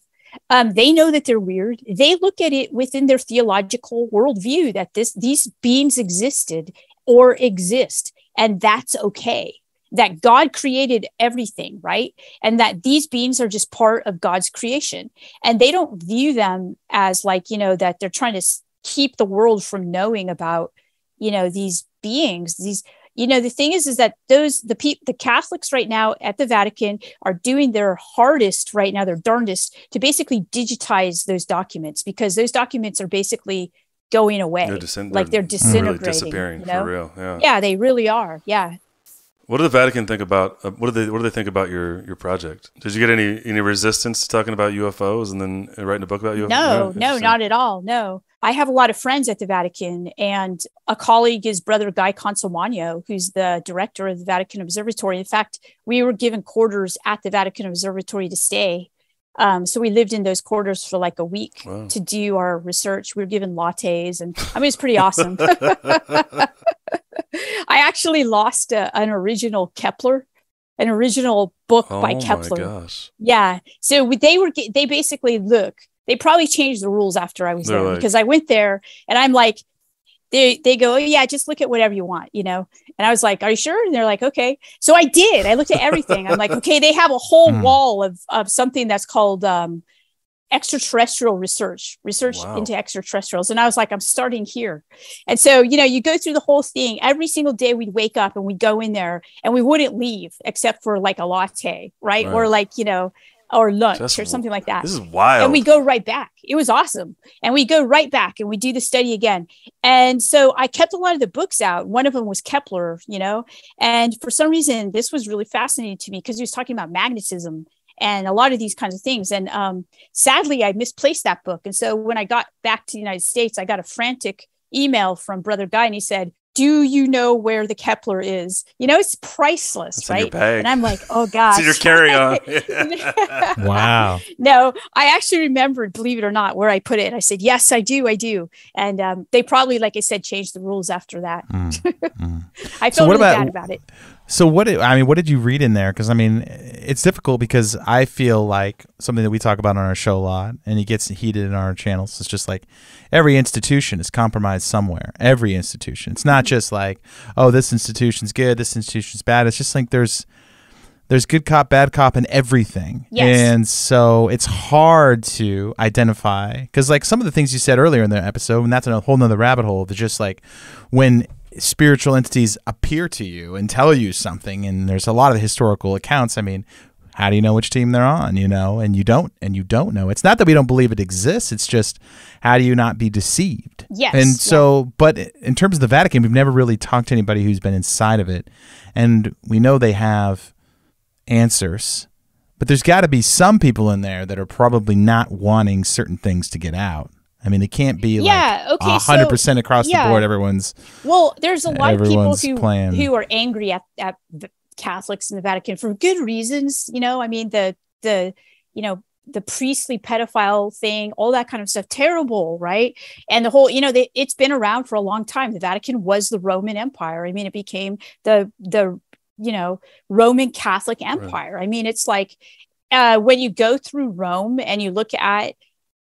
Um, they know that they're weird. They look at it within their theological worldview that this these beings existed or exist, and that's okay. That God created everything, right? And that these beings are just part of God's creation. And they don't view them as like, you know, that they're trying to keep the world from knowing about, you know, these beings, these you know the thing is is that those the pe- the catholics right now at the vatican are doing their hardest right now their darndest to basically digitize those documents because those documents are basically going away They're disin- like they're they're really disintegrating disappearing, you for real, yeah. yeah they really are yeah What do the Vatican think about? Uh, what do they What do they think about your your project? Did you get any any resistance to talking about UFOs and then writing a book about UFOs? No, no, Interesting. not at all. No. I have a lot of friends at the Vatican, and a colleague is Brother Guy Consolmagno, who's the director of the Vatican Observatory. In fact, we were given quarters at the Vatican Observatory to stay. Um, so we lived in those quarters for like a week Wow. to do our research. We were given lattes, and I mean, it's pretty awesome. I actually lost a, an original Kepler, an original book Oh by my Kepler. gosh. Yeah. So we- they were, they basically look, they probably changed the rules after I was They're there like- because I went there and I'm like, they they go, oh, yeah, just look at whatever you want, you know. And I was like, are you sure? And they're like, okay. So I did. I looked at everything. I'm like, okay, they have a whole Hmm. wall of of something that's called um, extraterrestrial research, research Wow. into extraterrestrials. And I was like, I'm starting here. And so, you know, you go through the whole thing. Every single day we'd wake up and we'd go in there and we wouldn't leave except for like a latte, right? Right. Or like, you know, or lunch That's or something like that This is wild. and we go right back. It was awesome. And we go right back and we do the study again. And so I kept a lot of the books out. One of them was Kepler, you know, and for some reason, this was really fascinating to me because he was talking about magnetism and a lot of these kinds of things. And um, sadly, I misplaced that book. And so when I got back to the United States, I got a frantic email from Brother Guy and he said, do you know where the Kepler is? You know, it's priceless, It's right? And I'm like, oh gosh. It's in your carry-on. Wow. no, I actually remembered, believe it or not, where I put it. I said, yes, I do, I do. And um, they probably, like I said, changed the rules after that. I felt So what really about- bad about it. So what? did- I mean, what did you read in there? Because I mean, it's difficult because I feel like something that we talk about on our show a lot, and it gets heated in our channels. It's just like every institution is compromised somewhere. Every institution. It's not just like, oh, this institution's good, this institution's bad. It's just like there's there's good cop, bad cop, and everything. Yes. And so it's hard to identify because, like, some of the things you said earlier in the episode, and that's a whole nother rabbit hole. It's just like when spiritual entities appear to you and tell you something, and there's a lot of historical accounts. I mean, how do you know which team they're on? You know, and you don't, and you don't know. It's not that we don't believe it exists. It's just how do you not be deceived? Yes, And yeah. so, but in terms of the Vatican, we've never really talked to anybody who's been inside of it, and we know they have answers. But there's got to be some people in there that are probably not wanting certain things to get out. I mean, it can't be Yeah, like okay, hundred so- percent across yeah. the board. Everyone's Well, there's a lot of people who playing. who are angry at, at the Catholics in the Vatican for good reasons. You know, I mean the the you know the priestly pedophile thing, all that kind of stuff, terrible, right? And the whole, you know, they, it's been around for a long time. The Vatican was the Roman Empire. I mean, it became the the you know Roman Catholic Empire. I mean, it's like uh, when you go through Rome and you look at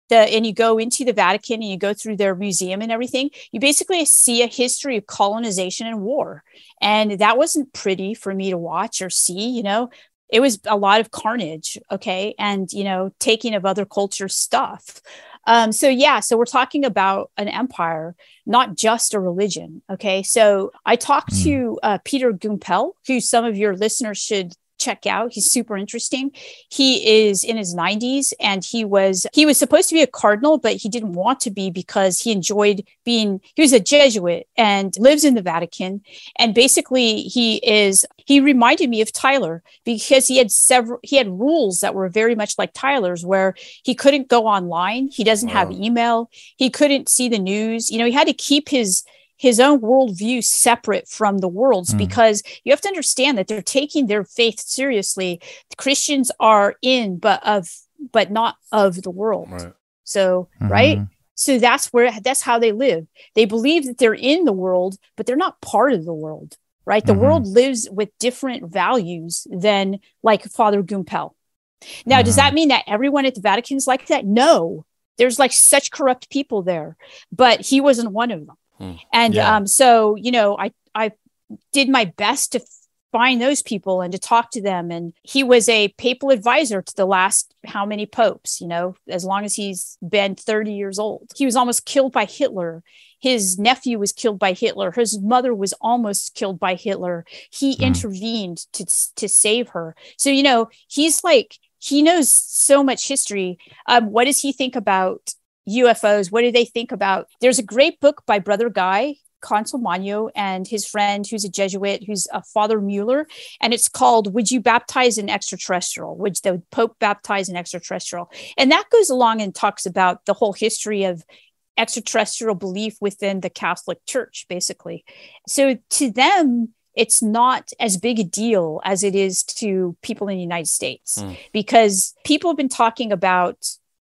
the and you go into the Vatican and you go through their museum and everything, you basically see a history of colonization and war. And that wasn't pretty for me to watch or see, you know. It was a lot of carnage, okay, and you know, taking of other cultures' stuff. Um, so yeah, so we're talking about an empire, not just a religion. Okay, so I talked to uh, Peter Gumpel, who some of your listeners should check out. He's super interesting. He is in his 90s and he was he was supposed to be a cardinal, but he didn't want to be because he enjoyed being he was a Jesuit and lives in the Vatican. And basically he is he reminded me of Tyler because he had several he had rules that were very much like Tyler's where he couldn't go online, he doesn't have email, he couldn't see the news. You know, he had to keep his his own worldview separate from the world's because you have to understand that they're taking their faith seriously. Christians are in, but of, but not of the world. Right. So, Mhm. right. So that's where, that's how they live. They believe that they're in the world, but they're not part of the world, right? The Mhm. world lives with different values than like Father Gumpel. Now, does that mean that everyone at the Vatican is like that? No. There's like such corrupt people there, but he wasn't one of them. And Yeah. um, so, you know, I I did my best to find those people and to talk to them. And he was a papal advisor to the last how many popes, you know, as long as he's been 30 years old. He was almost killed by Hitler. His nephew was killed by Hitler. His mother was almost killed by Hitler. He intervened to to save her. So, you know, he's like he knows so much history. Um, what does he think about UFOs. What do they think about? There's a great book by Brother Guy Consolmagno and his friend who's a Jesuit, who's a Father Mueller, and it's called "Would You Baptize an Extraterrestrial?" Would the Pope baptize an extraterrestrial? And that goes along and talks about the whole history of extraterrestrial belief within the Catholic Church, basically. So to them, it's not as big a deal as it is to people in the United States Hmm. because people have been talking about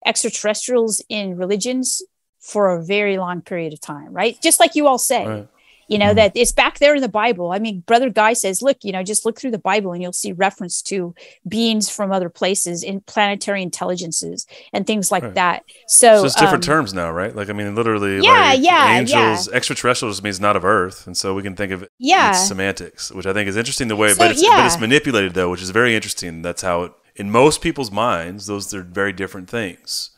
extraterrestrials in religions for a very long period of time, right? Just like you all say. Right. you know that it's back there in the bible i mean brother guy says look you know just look through the bible and you'll see reference to beings from other places in planetary intelligences and things like Right. that so, So it's different um, terms now, right? Like I mean, literally, Yeah, like yeah, angels, extraterrestrials means not of Earth, and so we can think of Yeah. it's semantics, which I think is interesting the way, So, but it's but it's manipulated though, which is very interesting. That's how it in most people's minds, those are very different things.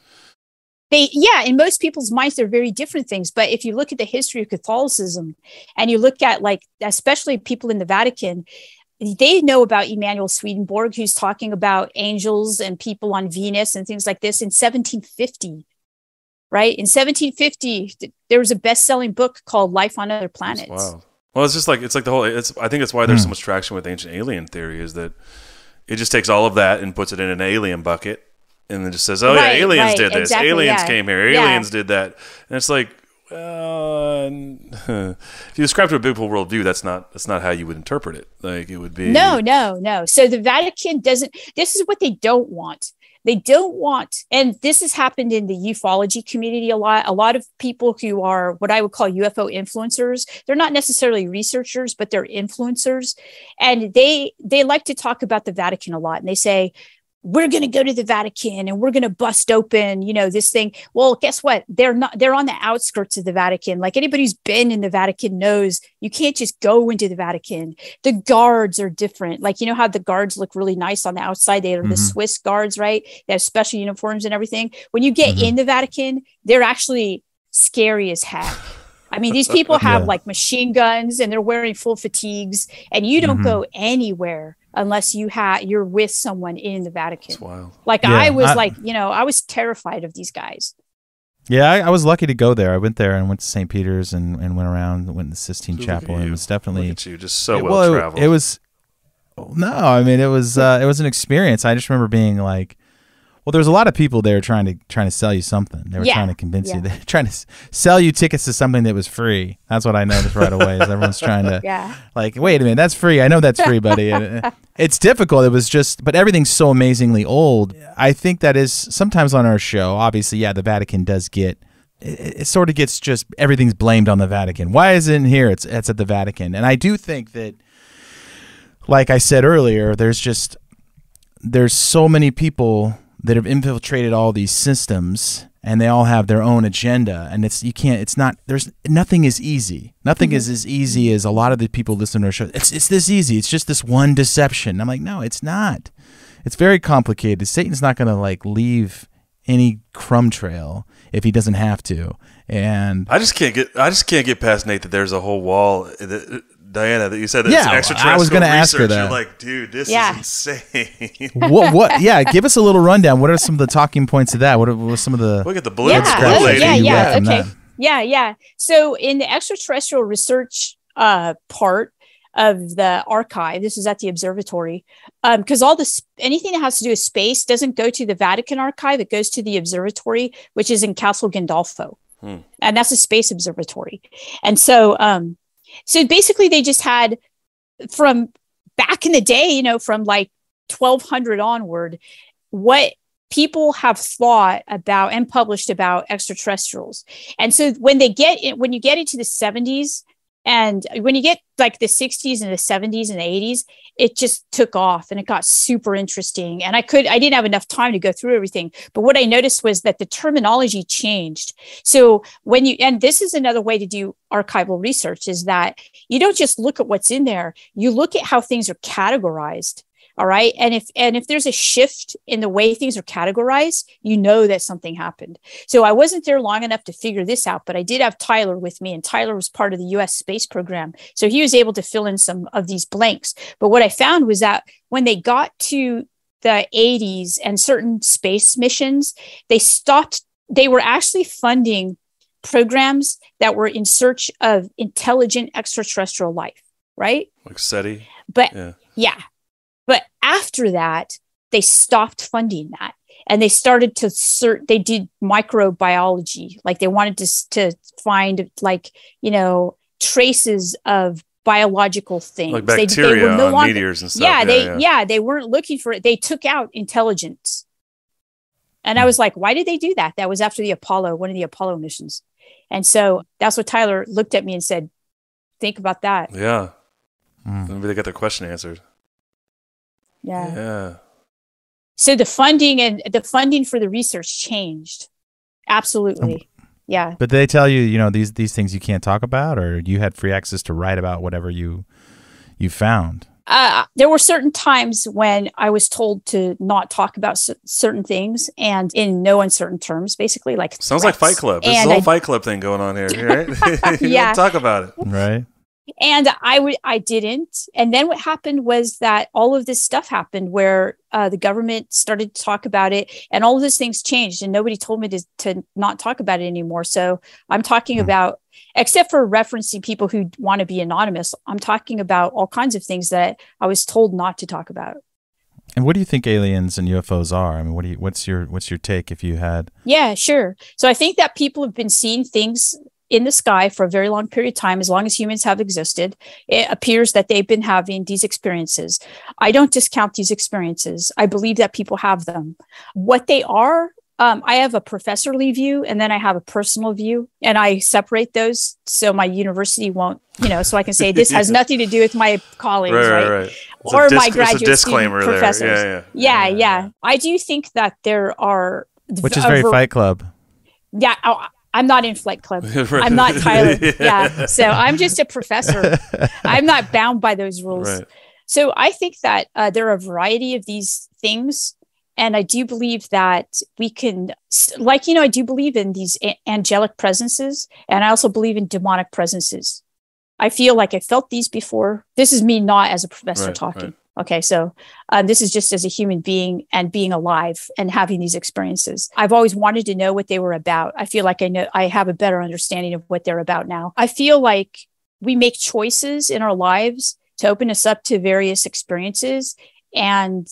they yeah in most people's minds they're very different things but if you look at the history of catholicism and you look at like especially people in the vatican they know about Emanuel Swedenborg, who's talking about angels and people on Venus and things like this in 1750. Right in 1750, th- there was a best-selling book called "Life on Other Planets." Wow. Well, it's just like it's like the whole. It's I think that's why there's so Hmm. much traction with ancient alien theory is that it just takes all of that and puts it in an alien bucket, and then just says, "Oh Right, yeah, aliens right, did this. exactly, aliens yeah. came here. Yeah. Aliens did that." And it's like, well, if you describe to a biblical worldview, that's not that's not how you would interpret it. Like it would be No, no, no. So the Vatican doesn't, this is what they don't want. They don't want, and this has happened in the ufology community a lot. A lot of people who are what I would call UFO influencers, they're not necessarily researchers, but they're influencers. And they they like to talk about the Vatican a lot. And they say, we're going to go to the Vatican and we're going to bust open, you know, this thing. Well, guess what? They're not, they're on the outskirts of the Vatican. Like anybody who's been in the Vatican knows you can't just go into the Vatican. The guards are different. Like, you know how the guards look really nice on the outside? They are the Mhm. Swiss guards, right? They have special uniforms and everything. When you get Mhm. in the Vatican, they're actually scary as heck. I mean, these people have Yeah. like machine guns and they're wearing full fatigues, and you don't Mhm. go anywhere unless you have you're with someone in the Vatican. It's wild. Like Yeah, I was I- like, you know, I was terrified of these guys. Yeah, I, I was lucky to go there. I went there and went to St. Peter's and, and went around, went to the Sistine Look Chapel, and it was definitely Look at you, just so it- well it- traveled. It, was no, I mean it was uh, it was an experience. I just remember being like, well, there was a lot of people there trying to trying to sell you something. They were Yeah, trying to convince you. They're trying to sell you tickets to something that was free. That's what I noticed right away. Is everyone's trying to Yeah. like, wait a minute, that's free. I know that's free, buddy. Uh, it's difficult. It was just, but everything's so amazingly old. I think that is sometimes on our show. Obviously, yeah, the Vatican does get. It, it sort of gets just everything's blamed on the Vatican. Why is it in here? It's it's at the Vatican, and I do think that, like I said earlier, there's just there's so many people that have infiltrated all these systems and they all have their own agenda and it's you can't it's not there's nothing is easy. Nothing mm-hmm. is as easy as a lot of the people listen to our show. It's it's this easy. It's just this one deception. I'm like no it's not. It's very complicated. Satan's not going to like leave any crumb trail if he doesn't have to. And I just can't get. I just can't get past Nate that there's a whole wall. That, Diana, that you said that Yeah, it's I was gonna ask her that. You're like, dude, this Yeah. is insane. what what yeah give us a little rundown what are some of the talking points of that what are, what are some of the Look at the blue, Yeah, blue oh, lady. yeah, you yeah. Okay. that. Yeah, yeah. So in the extraterrestrial research uh, part of the archive, this is at the observatory, because all this anything that has to do with space doesn't go to the Vatican archive; it goes to the observatory, which is in Castel Gandolfo, Hmm. and that's a space observatory. And so, um, so basically, they just had from back in the day, you know, from like 1200 onward, what people have thought about and published about extraterrestrials. And so when they get when you get into the 70s and when you get like the 60s and the 70s and the 80s, it just took off and it got super interesting. And I could, I didn't have enough time to go through everything. But what I noticed was that the terminology changed. So when you, and this is another way to do archival research is that you don't just look at what's in there, you look at how things are categorized all right and if and if there's a shift in the way things are categorized you know that something happened so i wasn't there long enough to figure this out but i did have tyler with me and tyler was part of the us space program so he was able to fill in some of these blanks but what i found was that when they got to the 80s and certain space missions they stopped they were actually funding programs that were in search of intelligent extraterrestrial life right like SETI. but Yeah. yeah. But after that, they stopped funding that and they started to cert they did microbiology. Like they wanted to, to find like, you know, traces of biological things. Like They- bacteria were no longer- meteors and stuff. Yeah, Yeah, they yeah. yeah. they weren't looking for it. They took out intelligence. And I hmm. was like, why did they do that? That was after the Apollo, one of the Apollo missions. And so that's what Tyler looked at me and said, think about that. Yeah. Hmm. Maybe they got their question answered. Yeah. Yeah. So the funding and the funding for the research changed. Absolutely. Yeah. But they tell you, you know, these these things you can't talk about, or you had free access to write about whatever you you found. uh, there were certain times when I was told to not talk about c- certain things and in no uncertain terms, basically like Sounds like Fight. Club. There's a whole I- Fight Club thing going on here, right? You Yeah. don't talk about it. Right. And I would I didn't. And then what happened was that all of this stuff happened where uh, the government started to talk about it, and all of those things changed, and nobody told me to to not talk about it anymore. So I'm talking about, except for referencing people who want to be anonymous, I'm talking about all kinds of things that I was told not to talk about. And what do you think aliens and UFOs are? I mean, what do you what's your what's your take if you had Yeah, sure. So I think that people have been seeing things in the sky for a very long period of time, as long as humans have existed. It appears that they've been having these experiences. I don't discount these experiences. I believe that people have them. What they are, um, I have a professorly view and then I have a personal view, and I separate those so my university won't, you know, so I can say this has nothing to do with my colleagues, Right, right? right, right. Or disc- my graduate disclaimer student professors. Yeah, yeah, yeah. I do think that there are, which is very ver- Fight Club. yeah I, i'm not in flight club Right. i'm not tyler Yeah. yeah so i'm just a professor i'm not bound by those rules Right. so i think that uh, there are a variety of these things and i do believe that we can like you know i do believe in these a- angelic presences and i also believe in demonic presences i feel like i felt these before this is me not as a professor Right, talking. Okay, so um, this is just as a human being and being alive and having these experiences. I've always wanted to know what they were about. I feel like I know I have a better understanding of what they're about now. I feel like we make choices in our lives to open us up to various experiences, and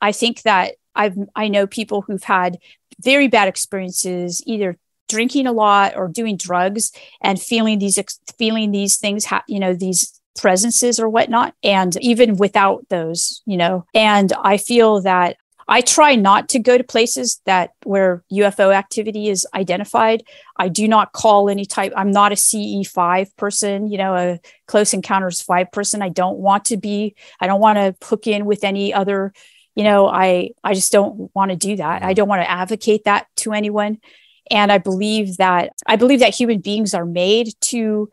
I think that I've I know people who've had very bad experiences, either drinking a lot or doing drugs, and feeling these feeling these things, ha- you know, these presences or whatnot and even without those you know. And i feel that i try not to go to places that where ufo activity is identified. I do not call any type i'm not a ce5 person you know a close encounters 5 person. I don't want to be i don't want to hook in with any other you know i i just don't want to do that. I don't want to advocate that to anyone. And i believe that i believe that human beings are made to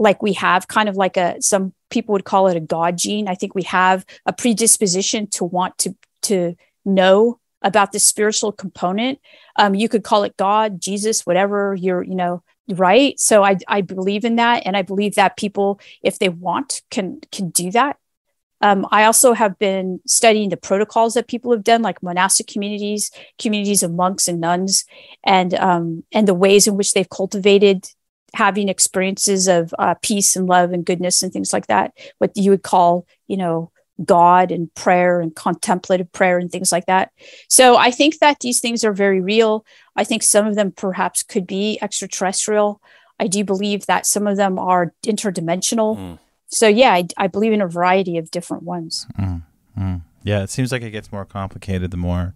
like we have kind of like a some people would call it a god gene. I think we have a predisposition to want to to know about the spiritual component. Um, you could call it god jesus whatever you're you know right? So i i believe in that and i believe that people if they want can can do that. Um, I also have been studying the protocols that people have done, like monastic communities, communities of monks and nuns, and um, and the ways in which they've cultivated having experiences of uh, peace and love and goodness and things like that. What you would call, you know, God and prayer and contemplative prayer and things like that. So I think that these things are very real. I think some of them perhaps could be extraterrestrial. I do believe that some of them are interdimensional. So yeah, I, I believe in a variety of different ones. Mm, mm. Yeah, it seems like it gets more complicated the more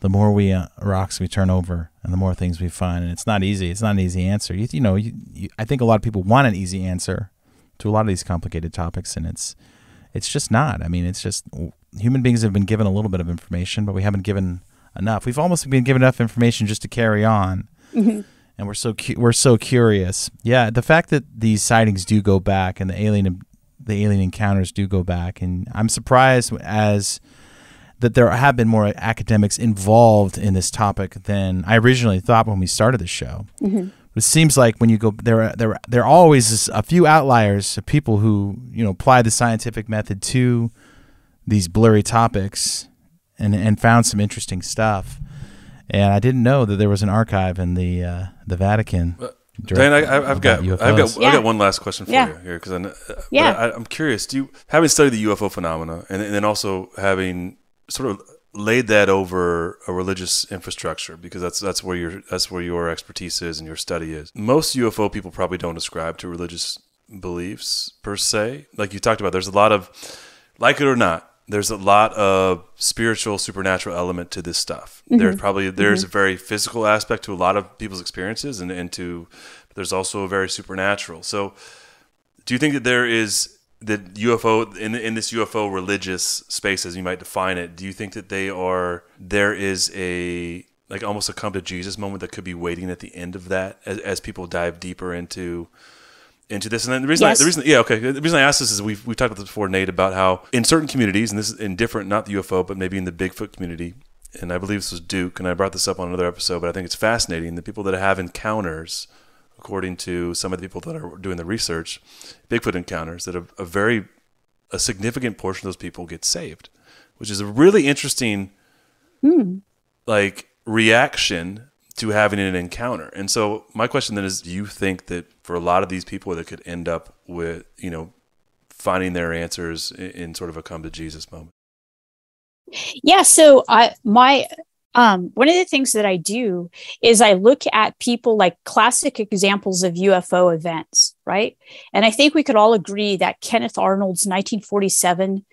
the more we uh, rocks we turn over and the more things we find, and it's not easy. It's not an easy answer. You, you know, you, you, I think a lot of people want an easy answer to a lot of these complicated topics, and it's it's just not. I mean, it's just human beings have been given a little bit of information, but we haven't given enough. We've almost been given enough information just to carry on. Mhm. And we're so cu- we're so curious. Yeah, the fact that these sightings do go back and the alien the alien encounters do go back, and I'm surprised as that there have been more academics involved in this topic than I originally thought when we started the show. Mhm. It seems like when you go there, are- there, there are always a few outliers of people who you know apply the scientific method to these blurry topics and and found some interesting stuff. And I didn't know that there was an archive in the uh, the Vatican. Dan, I, I, I've about got I've got UFOs. I've got one last question for Yeah. you here because I, Yeah. I, I'm curious. Do you having studied the UFO phenomena and, and then also having sort of laid that over a religious infrastructure because that's that's where your that's where your expertise is and your study is. Most UFO people probably don't ascribe to religious beliefs per se. Like you talked about, there's a lot of like it or not. There's a lot of spiritual, supernatural element to this stuff. Mm-hmm. There's probably mm-hmm. there's a very physical aspect to a lot of people's experiences, and, and to there's also a very supernatural. So, Do you think that there is that UFO in in this UFO religious space, as you might define it? Do you think that they are there is a like almost a come to Jesus moment that could be waiting at the end of that as, as people dive deeper into into this. And then the reason, Yes. I, the reason, yeah, okay. The reason I asked this is we've we've talked about this before, Nate, about how in certain communities, and this is in different, not the UFO, but maybe in the Bigfoot community, and I believe this was Duke, and I brought this up on another episode, but I think it's fascinating. The people that have encounters, according to some of the people that are doing the research, Bigfoot encounters, that a, a very a significant portion of those people get saved, which is a really interesting hmm. like reaction to having an encounter. And so my question then is do you think that for a lot of these people that could end up with, you know, finding their answers in, in sort of a come to Jesus moment? Yeah. So I my um one of the things that I do is I look at people like classic examples of UFO events, right? And I think we could all agree that Kenneth Arnold's 1947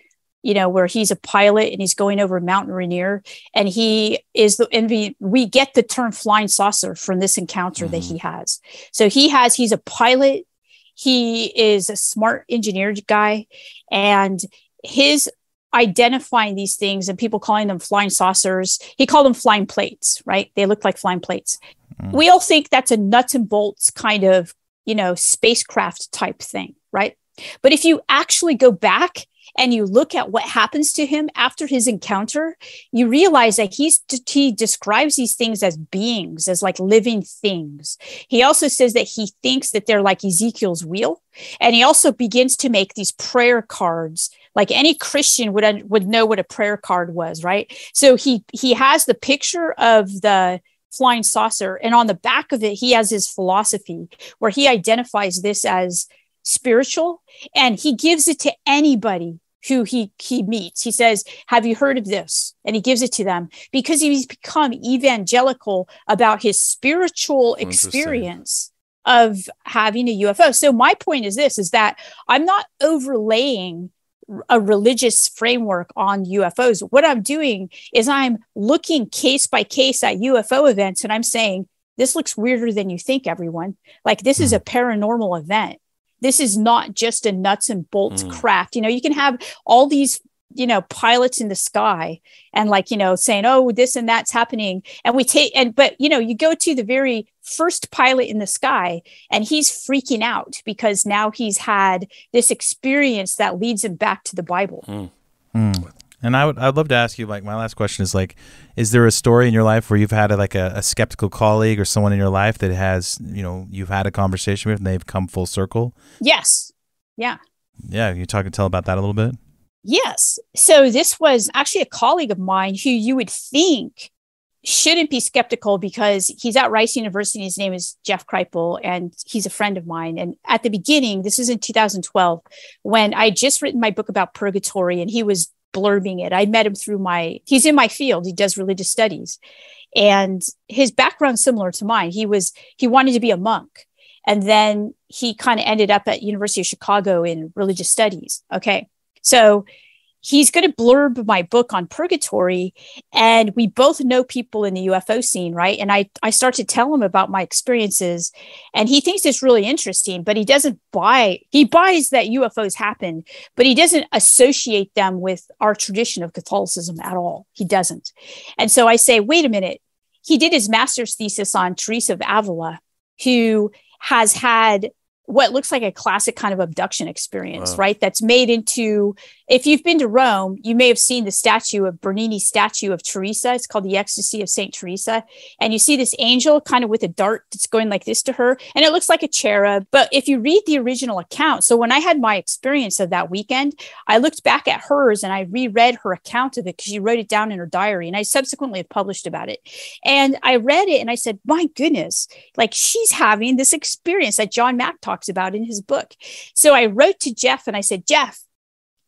you know, where he's a pilot and he's going over Mount Rainier, and he is the and we, we get the term flying saucer from this encounter that he has. So he has he's a pilot, he is a smart engineer guy, and his identifying these things and people calling them flying saucers. He called them flying plates, right? They look like flying plates. Mm. We all think that's a nuts and bolts kind of, you know, spacecraft type thing, right? But if you actually go back and you look at what happens to him after his encounter, you realize that he's he describes these things as beings, as like living things. He also says that he thinks that they're like Ezekiel's wheel, and he also begins to make these prayer cards. Like any Christian would would know what a prayer card was, right? So he he has the picture of the flying saucer, and on the back of it, he has his philosophy where he identifies this as spiritual and he gives it to anybody who he he meets he says have you heard of this and he gives it to them because he's become evangelical about his spiritual oh, experience of having a ufo so my point is this is that i'm not overlaying a religious framework on UFOs. What I'm doing is I'm looking case by case at UFO events and I'm saying, this looks weirder than you think, everyone. Like, this is hmm. a paranormal event. This is not just a nuts and bolts Mm. craft. You know, you can have all these, you know, pilots in the sky and like, you know, saying, oh, this and that's happening. And we take, and, but, you know, you go to the very first pilot in the sky and he's freaking out because now he's had this experience that leads him back to the Bible. Hmm. And I would I'd love to ask you like my last question is like is there a story in your life where you've had a, like a, a skeptical colleague or someone in your life that has you know you've had a conversation with and they've come full circle? Yes. Yeah. Yeah, you talk and tell about that a little bit. Yes. So this was actually a colleague of mine who you would think shouldn't be skeptical because he's at Rice University. His name is Jeff Kripal, and he's a friend of mine. And at the beginning, this is in 2012, when I just written my book about purgatory, and he was blurbing it. I met him through my. He's in my field. He does religious studies, and his background similar to mine. He was he wanted to be a monk, and then he kind of ended up at University of Chicago in religious studies. Okay, so he's going to blurb my book on purgatory and we both know people in the ufo scene right? And i i start to tell him about my experiences and he thinks it's really interesting but he doesn't buy he buys that ufos happen but he doesn't associate them with our tradition of catholicism at all. He doesn't. And so i say wait a minute. He did his master's thesis on teresa of avila who has had what looks like a classic kind of abduction experience, Wow. right? That's made into, if you've been to Rome, you may have seen the statue of Bernini's statue of Teresa. It's called the Ecstasy of Saint Teresa. And you see this angel kind of with a dart that's going like this to her. And it looks like a cherub. But if you read the original account, so when I had my experience of that weekend, I looked back at hers and I reread her account of it because she wrote it down in her diary. And I subsequently have published about it. And I read it and I said, my goodness, like she's having this experience that John Mack talks about in his book. So I wrote to Jeff and I said, Jeff,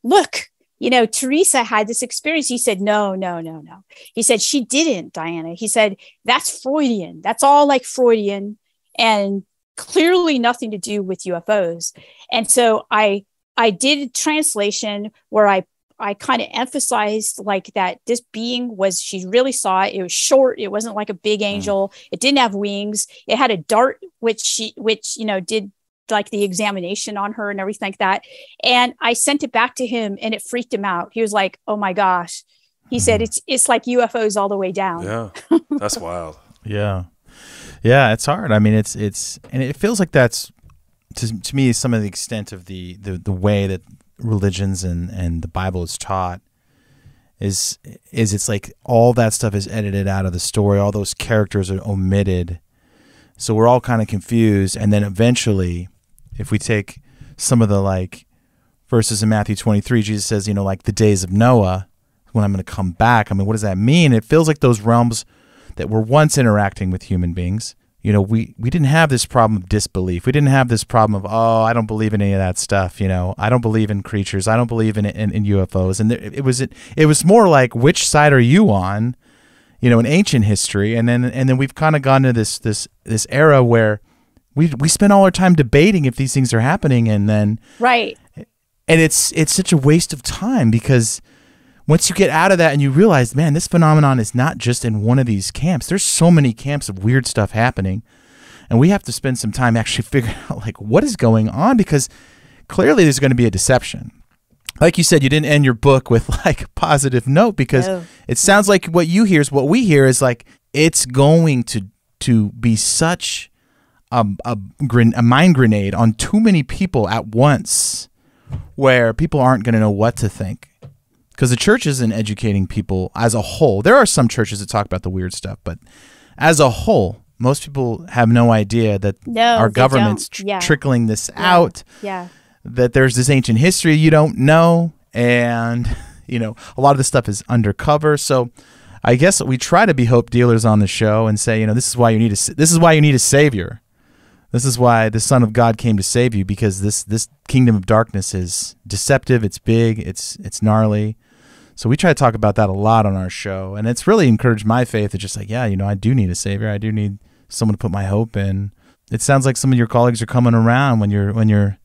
look, you know, Teresa had this experience. He said, no, no, no, no. He said, she didn't, Diana. He said, that's Freudian. That's all like Freudian and clearly nothing to do with UFOs. And so I, I did a translation where I I kind of emphasized like that this being was she really saw it. It was short. It wasn't like a big mm. angel. It didn't have wings. It had a dart, which she which you know did like the examination on her and everything like that. And I sent it back to him and it freaked him out. He was like, "Oh my gosh." He said hmm. it's it's like UFOs all the way down. Yeah. That's wild. Yeah. Yeah, it's hard. I mean, it's it's and it feels like that's to, to me some of the extent of the, the the way that religions and and the Bible is taught is is it's like all that stuff is edited out of the story. All those characters are omitted. So we're all kind of confused and then eventually if we take some of the like verses in Matthew 23, Jesus says, you know, like the days of Noah, when I'm going to come back. I mean, what does that mean? It feels like those realms that were once interacting with human beings. You know, we, we didn't have this problem of disbelief. We didn't have this problem of, oh, I don't believe in any of that stuff. You know, I don't believe in creatures. I don't believe in, in, in UFOs. And it, it was it, it was more like, which side are you on? You know, in ancient history, and then and then we've kind of gone to this this this era where we we spend all our time debating if these things are happening, and then Right. and it's it's such a waste of time because once you get out of that and you realize man this phenomenon is not just in one of these camps there's so many camps of weird stuff happening and we have to spend some time actually figuring out like what is going on because clearly there's going to be a deception like you said you didn't end your book with like a positive note because No. it sounds like what you hear is what we hear is like it's going to to be such a, a, a mind grenade on too many people at once where people aren't going to know what to think because the church isn't educating people as a whole. There are some churches that talk about the weird stuff, but as a whole, most people have no idea that No, our government's tr- Yeah. trickling this out, Yeah. that there's this ancient history you don't know, and you know a lot of this stuff is undercover. So. I guess we try to be hope dealers on the show and say, you know, this is why you need a this is why you need a savior. This is why the Son of God came to save you because this this kingdom of darkness is deceptive. It's big. It's it's gnarly. So we try to talk about that a lot on our show, and it's really encouraged my faith. It's just like, yeah, you know, I do need a savior. I do need someone to put my hope in. It sounds like some of your colleagues are coming around when you're when you're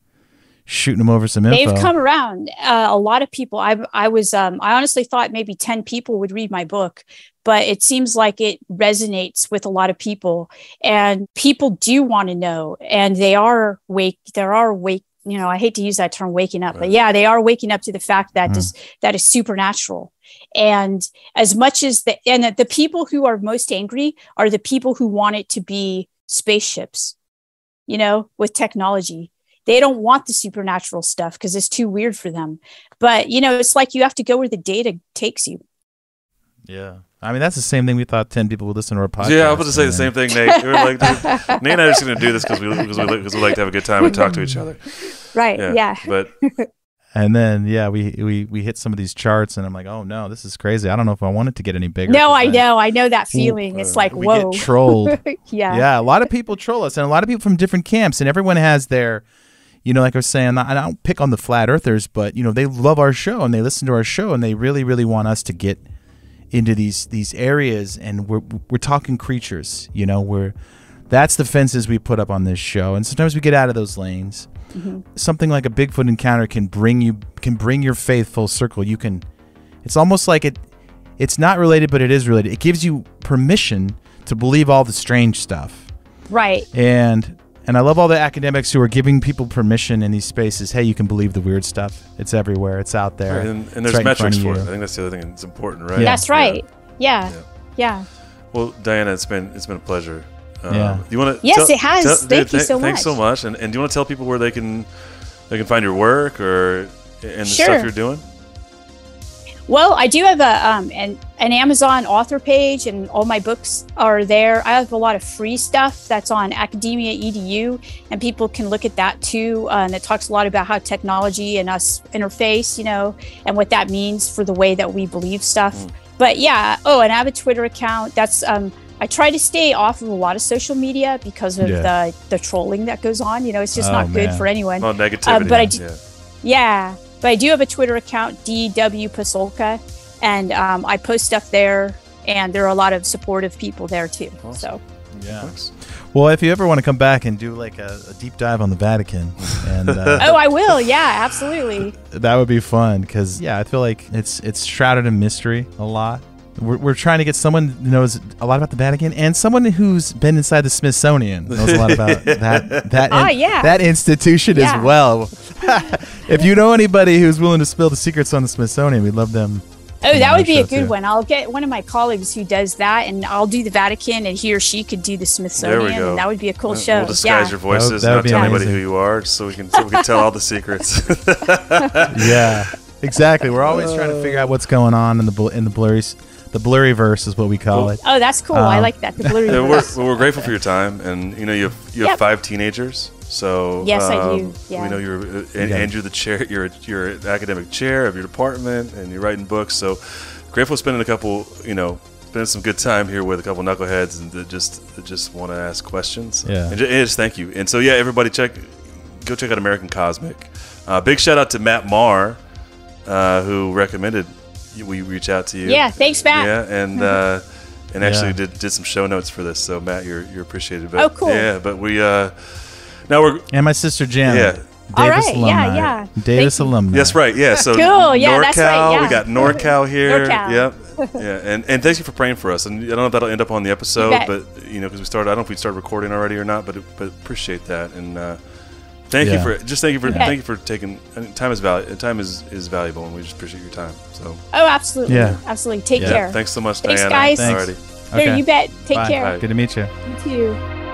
shooting them over some info. They've come around. Uh, a lot of people. I I was. Um, I honestly thought maybe ten people would read my book, but it seems like it resonates with a lot of people, and people do want to know, and they are wake. There are wake. You know, I hate to use that term, waking up, but yeah, they are waking up to the fact that mm. this that is supernatural. And as much as the and the people who are most angry are the people who want it to be spaceships, you know, with technology they don't want the supernatural stuff because it's too weird for them. But you know, it's like you have to go where the data takes you. yeah, I mean that's the same thing we thought ten people would listen to our podcast. Yeah, I was about to say the same thing, Nate. We were like, dude, Nate and I are just going to do this because we because we, like- 'cause we like to have a good time and talk to each other. Right. Yeah. But And then yeah, we, we we hit some of these charts, and I'm like, oh no, this is crazy. I don't know if I want it to get any bigger. No, I know. I know that feeling. It's uh, like, we whoa. get trolled. yeah. yeah, a lot of people troll us, and a lot of people from different camps, and everyone has their, you know, like I was saying, I don't pick on the flat earthers, but you know, they love our show and they listen to our show, and they really, really want us to get into these these areas, and we're we're talking creatures, you know, we're that's the fences we put up on this show, and sometimes we get out of those lanes. Mm-hmm. Something like a Bigfoot encounter can bring you can bring your faith full circle. You can, it's almost like it. It's not related, but it is related. It gives you permission to believe all the strange stuff Right. and and I love all the academics who are giving people permission in these spaces. Hey, you can believe the weird stuff. It's everywhere. It's out there. and, and there's right metrics for it. I think that's the other thing that's important, right? Yeah. That's right. Yeah. Yeah. Yeah. Well, Diana, it's been it's been a pleasure. Uh, Yeah. You want to? Yes, it has. Thank you so much. Thanks so much. much. And, and do you want to tell people where they can they can find your work or and the Sure. stuff you're doing? Well, I do have a um an, an Amazon author page, and all my books are there. I have a lot of free stuff that's on Academia Edu, and people can look at that too. Uh, and it talks a lot about how technology and us interface, you know, and what that means for the way that we believe stuff. But yeah, oh, and I have a Twitter account. That's um, I try to stay off of a lot of social media because of Yeah. the the trolling that goes on. You know, it's just Oh, not good for anyone. Oh, negativity. Um, but I d- yeah. Yeah, but I do have a Twitter account, DW Pasulka, and um, I post stuff there, and there are a lot of supportive people there too. So Yeah. Well, if you ever want to come back and do like a, a deep dive on the Vatican, and uh, oh, I will. Yeah, absolutely. that would be fun because yeah, I feel like it's it's shrouded in mystery a lot. We're, we're trying to get someone who knows a lot about the Vatican and someone who's been inside the Smithsonian knows a lot about that that Ah, yeah. that institution Yeah. as well. if you know anybody who's willing to spill the secrets on the Smithsonian, we'd love them. Oh, that would be a good too. one. I'll get one of my colleagues who does that, and I'll do the Vatican, and he or she could do the Smithsonian. There we go. And that would be a cool We'll- show. We'll disguise yeah. your voices, That would- that would not be tell anybody who you are, so we can so we can tell all the secrets. yeah, exactly. We're always trying to figure out what's going on in the bl- in the blurry s- the blurry verse is what we call it. Oh, that's cool. I Um, like that. The blurry. Yeah, we're, verse. well, we're grateful for your time, and you know you have you have Yep. five teenagers. So Yes, I do, um, yeah. We know you're uh, and, Yeah. and you're the chair. You're you're an academic chair of your department, and you're writing books. So grateful spending a couple, you know, spending some good time here with a couple knuckleheads and that just that just want to ask questions. Yeah. and ju- and just thank you. And so yeah, everybody check go check out American Cosmic. Uh, big shout out to Matt Marr, uh, who recommended you- we reach out to you. Yeah, thanks, Matt. Yeah, and uh, and actually Yeah. did did some show notes for this. So Matt, you're you're appreciated. But, Oh, cool. Yeah, but we uh, now we're And my sister Jan. Yeah. Davis All right, yeah, alumni. yeah. Davis Thank alumni. Yes, right. Yeah. So Cool, yeah, NorCal, that's right, yeah. we got NorCal here. NorCal. Yep. Yeah, and and thank you for praying for us. And I don't know if that'll end up on the episode, bet. but you know, because we started, I don't know if we started recording already or not, but but appreciate that and uh, thank you for just thank you for bet. thank you for taking I mean, time is valu- time is is valuable, and we just appreciate your time. So Oh, absolutely. Yeah. Absolutely. Take yeah, care. thanks so much, Thanks, Diana. guys. Thanks. Alrighty. Here, Okay. you bet. Take Bye. care. Bye. Good to meet you. You too.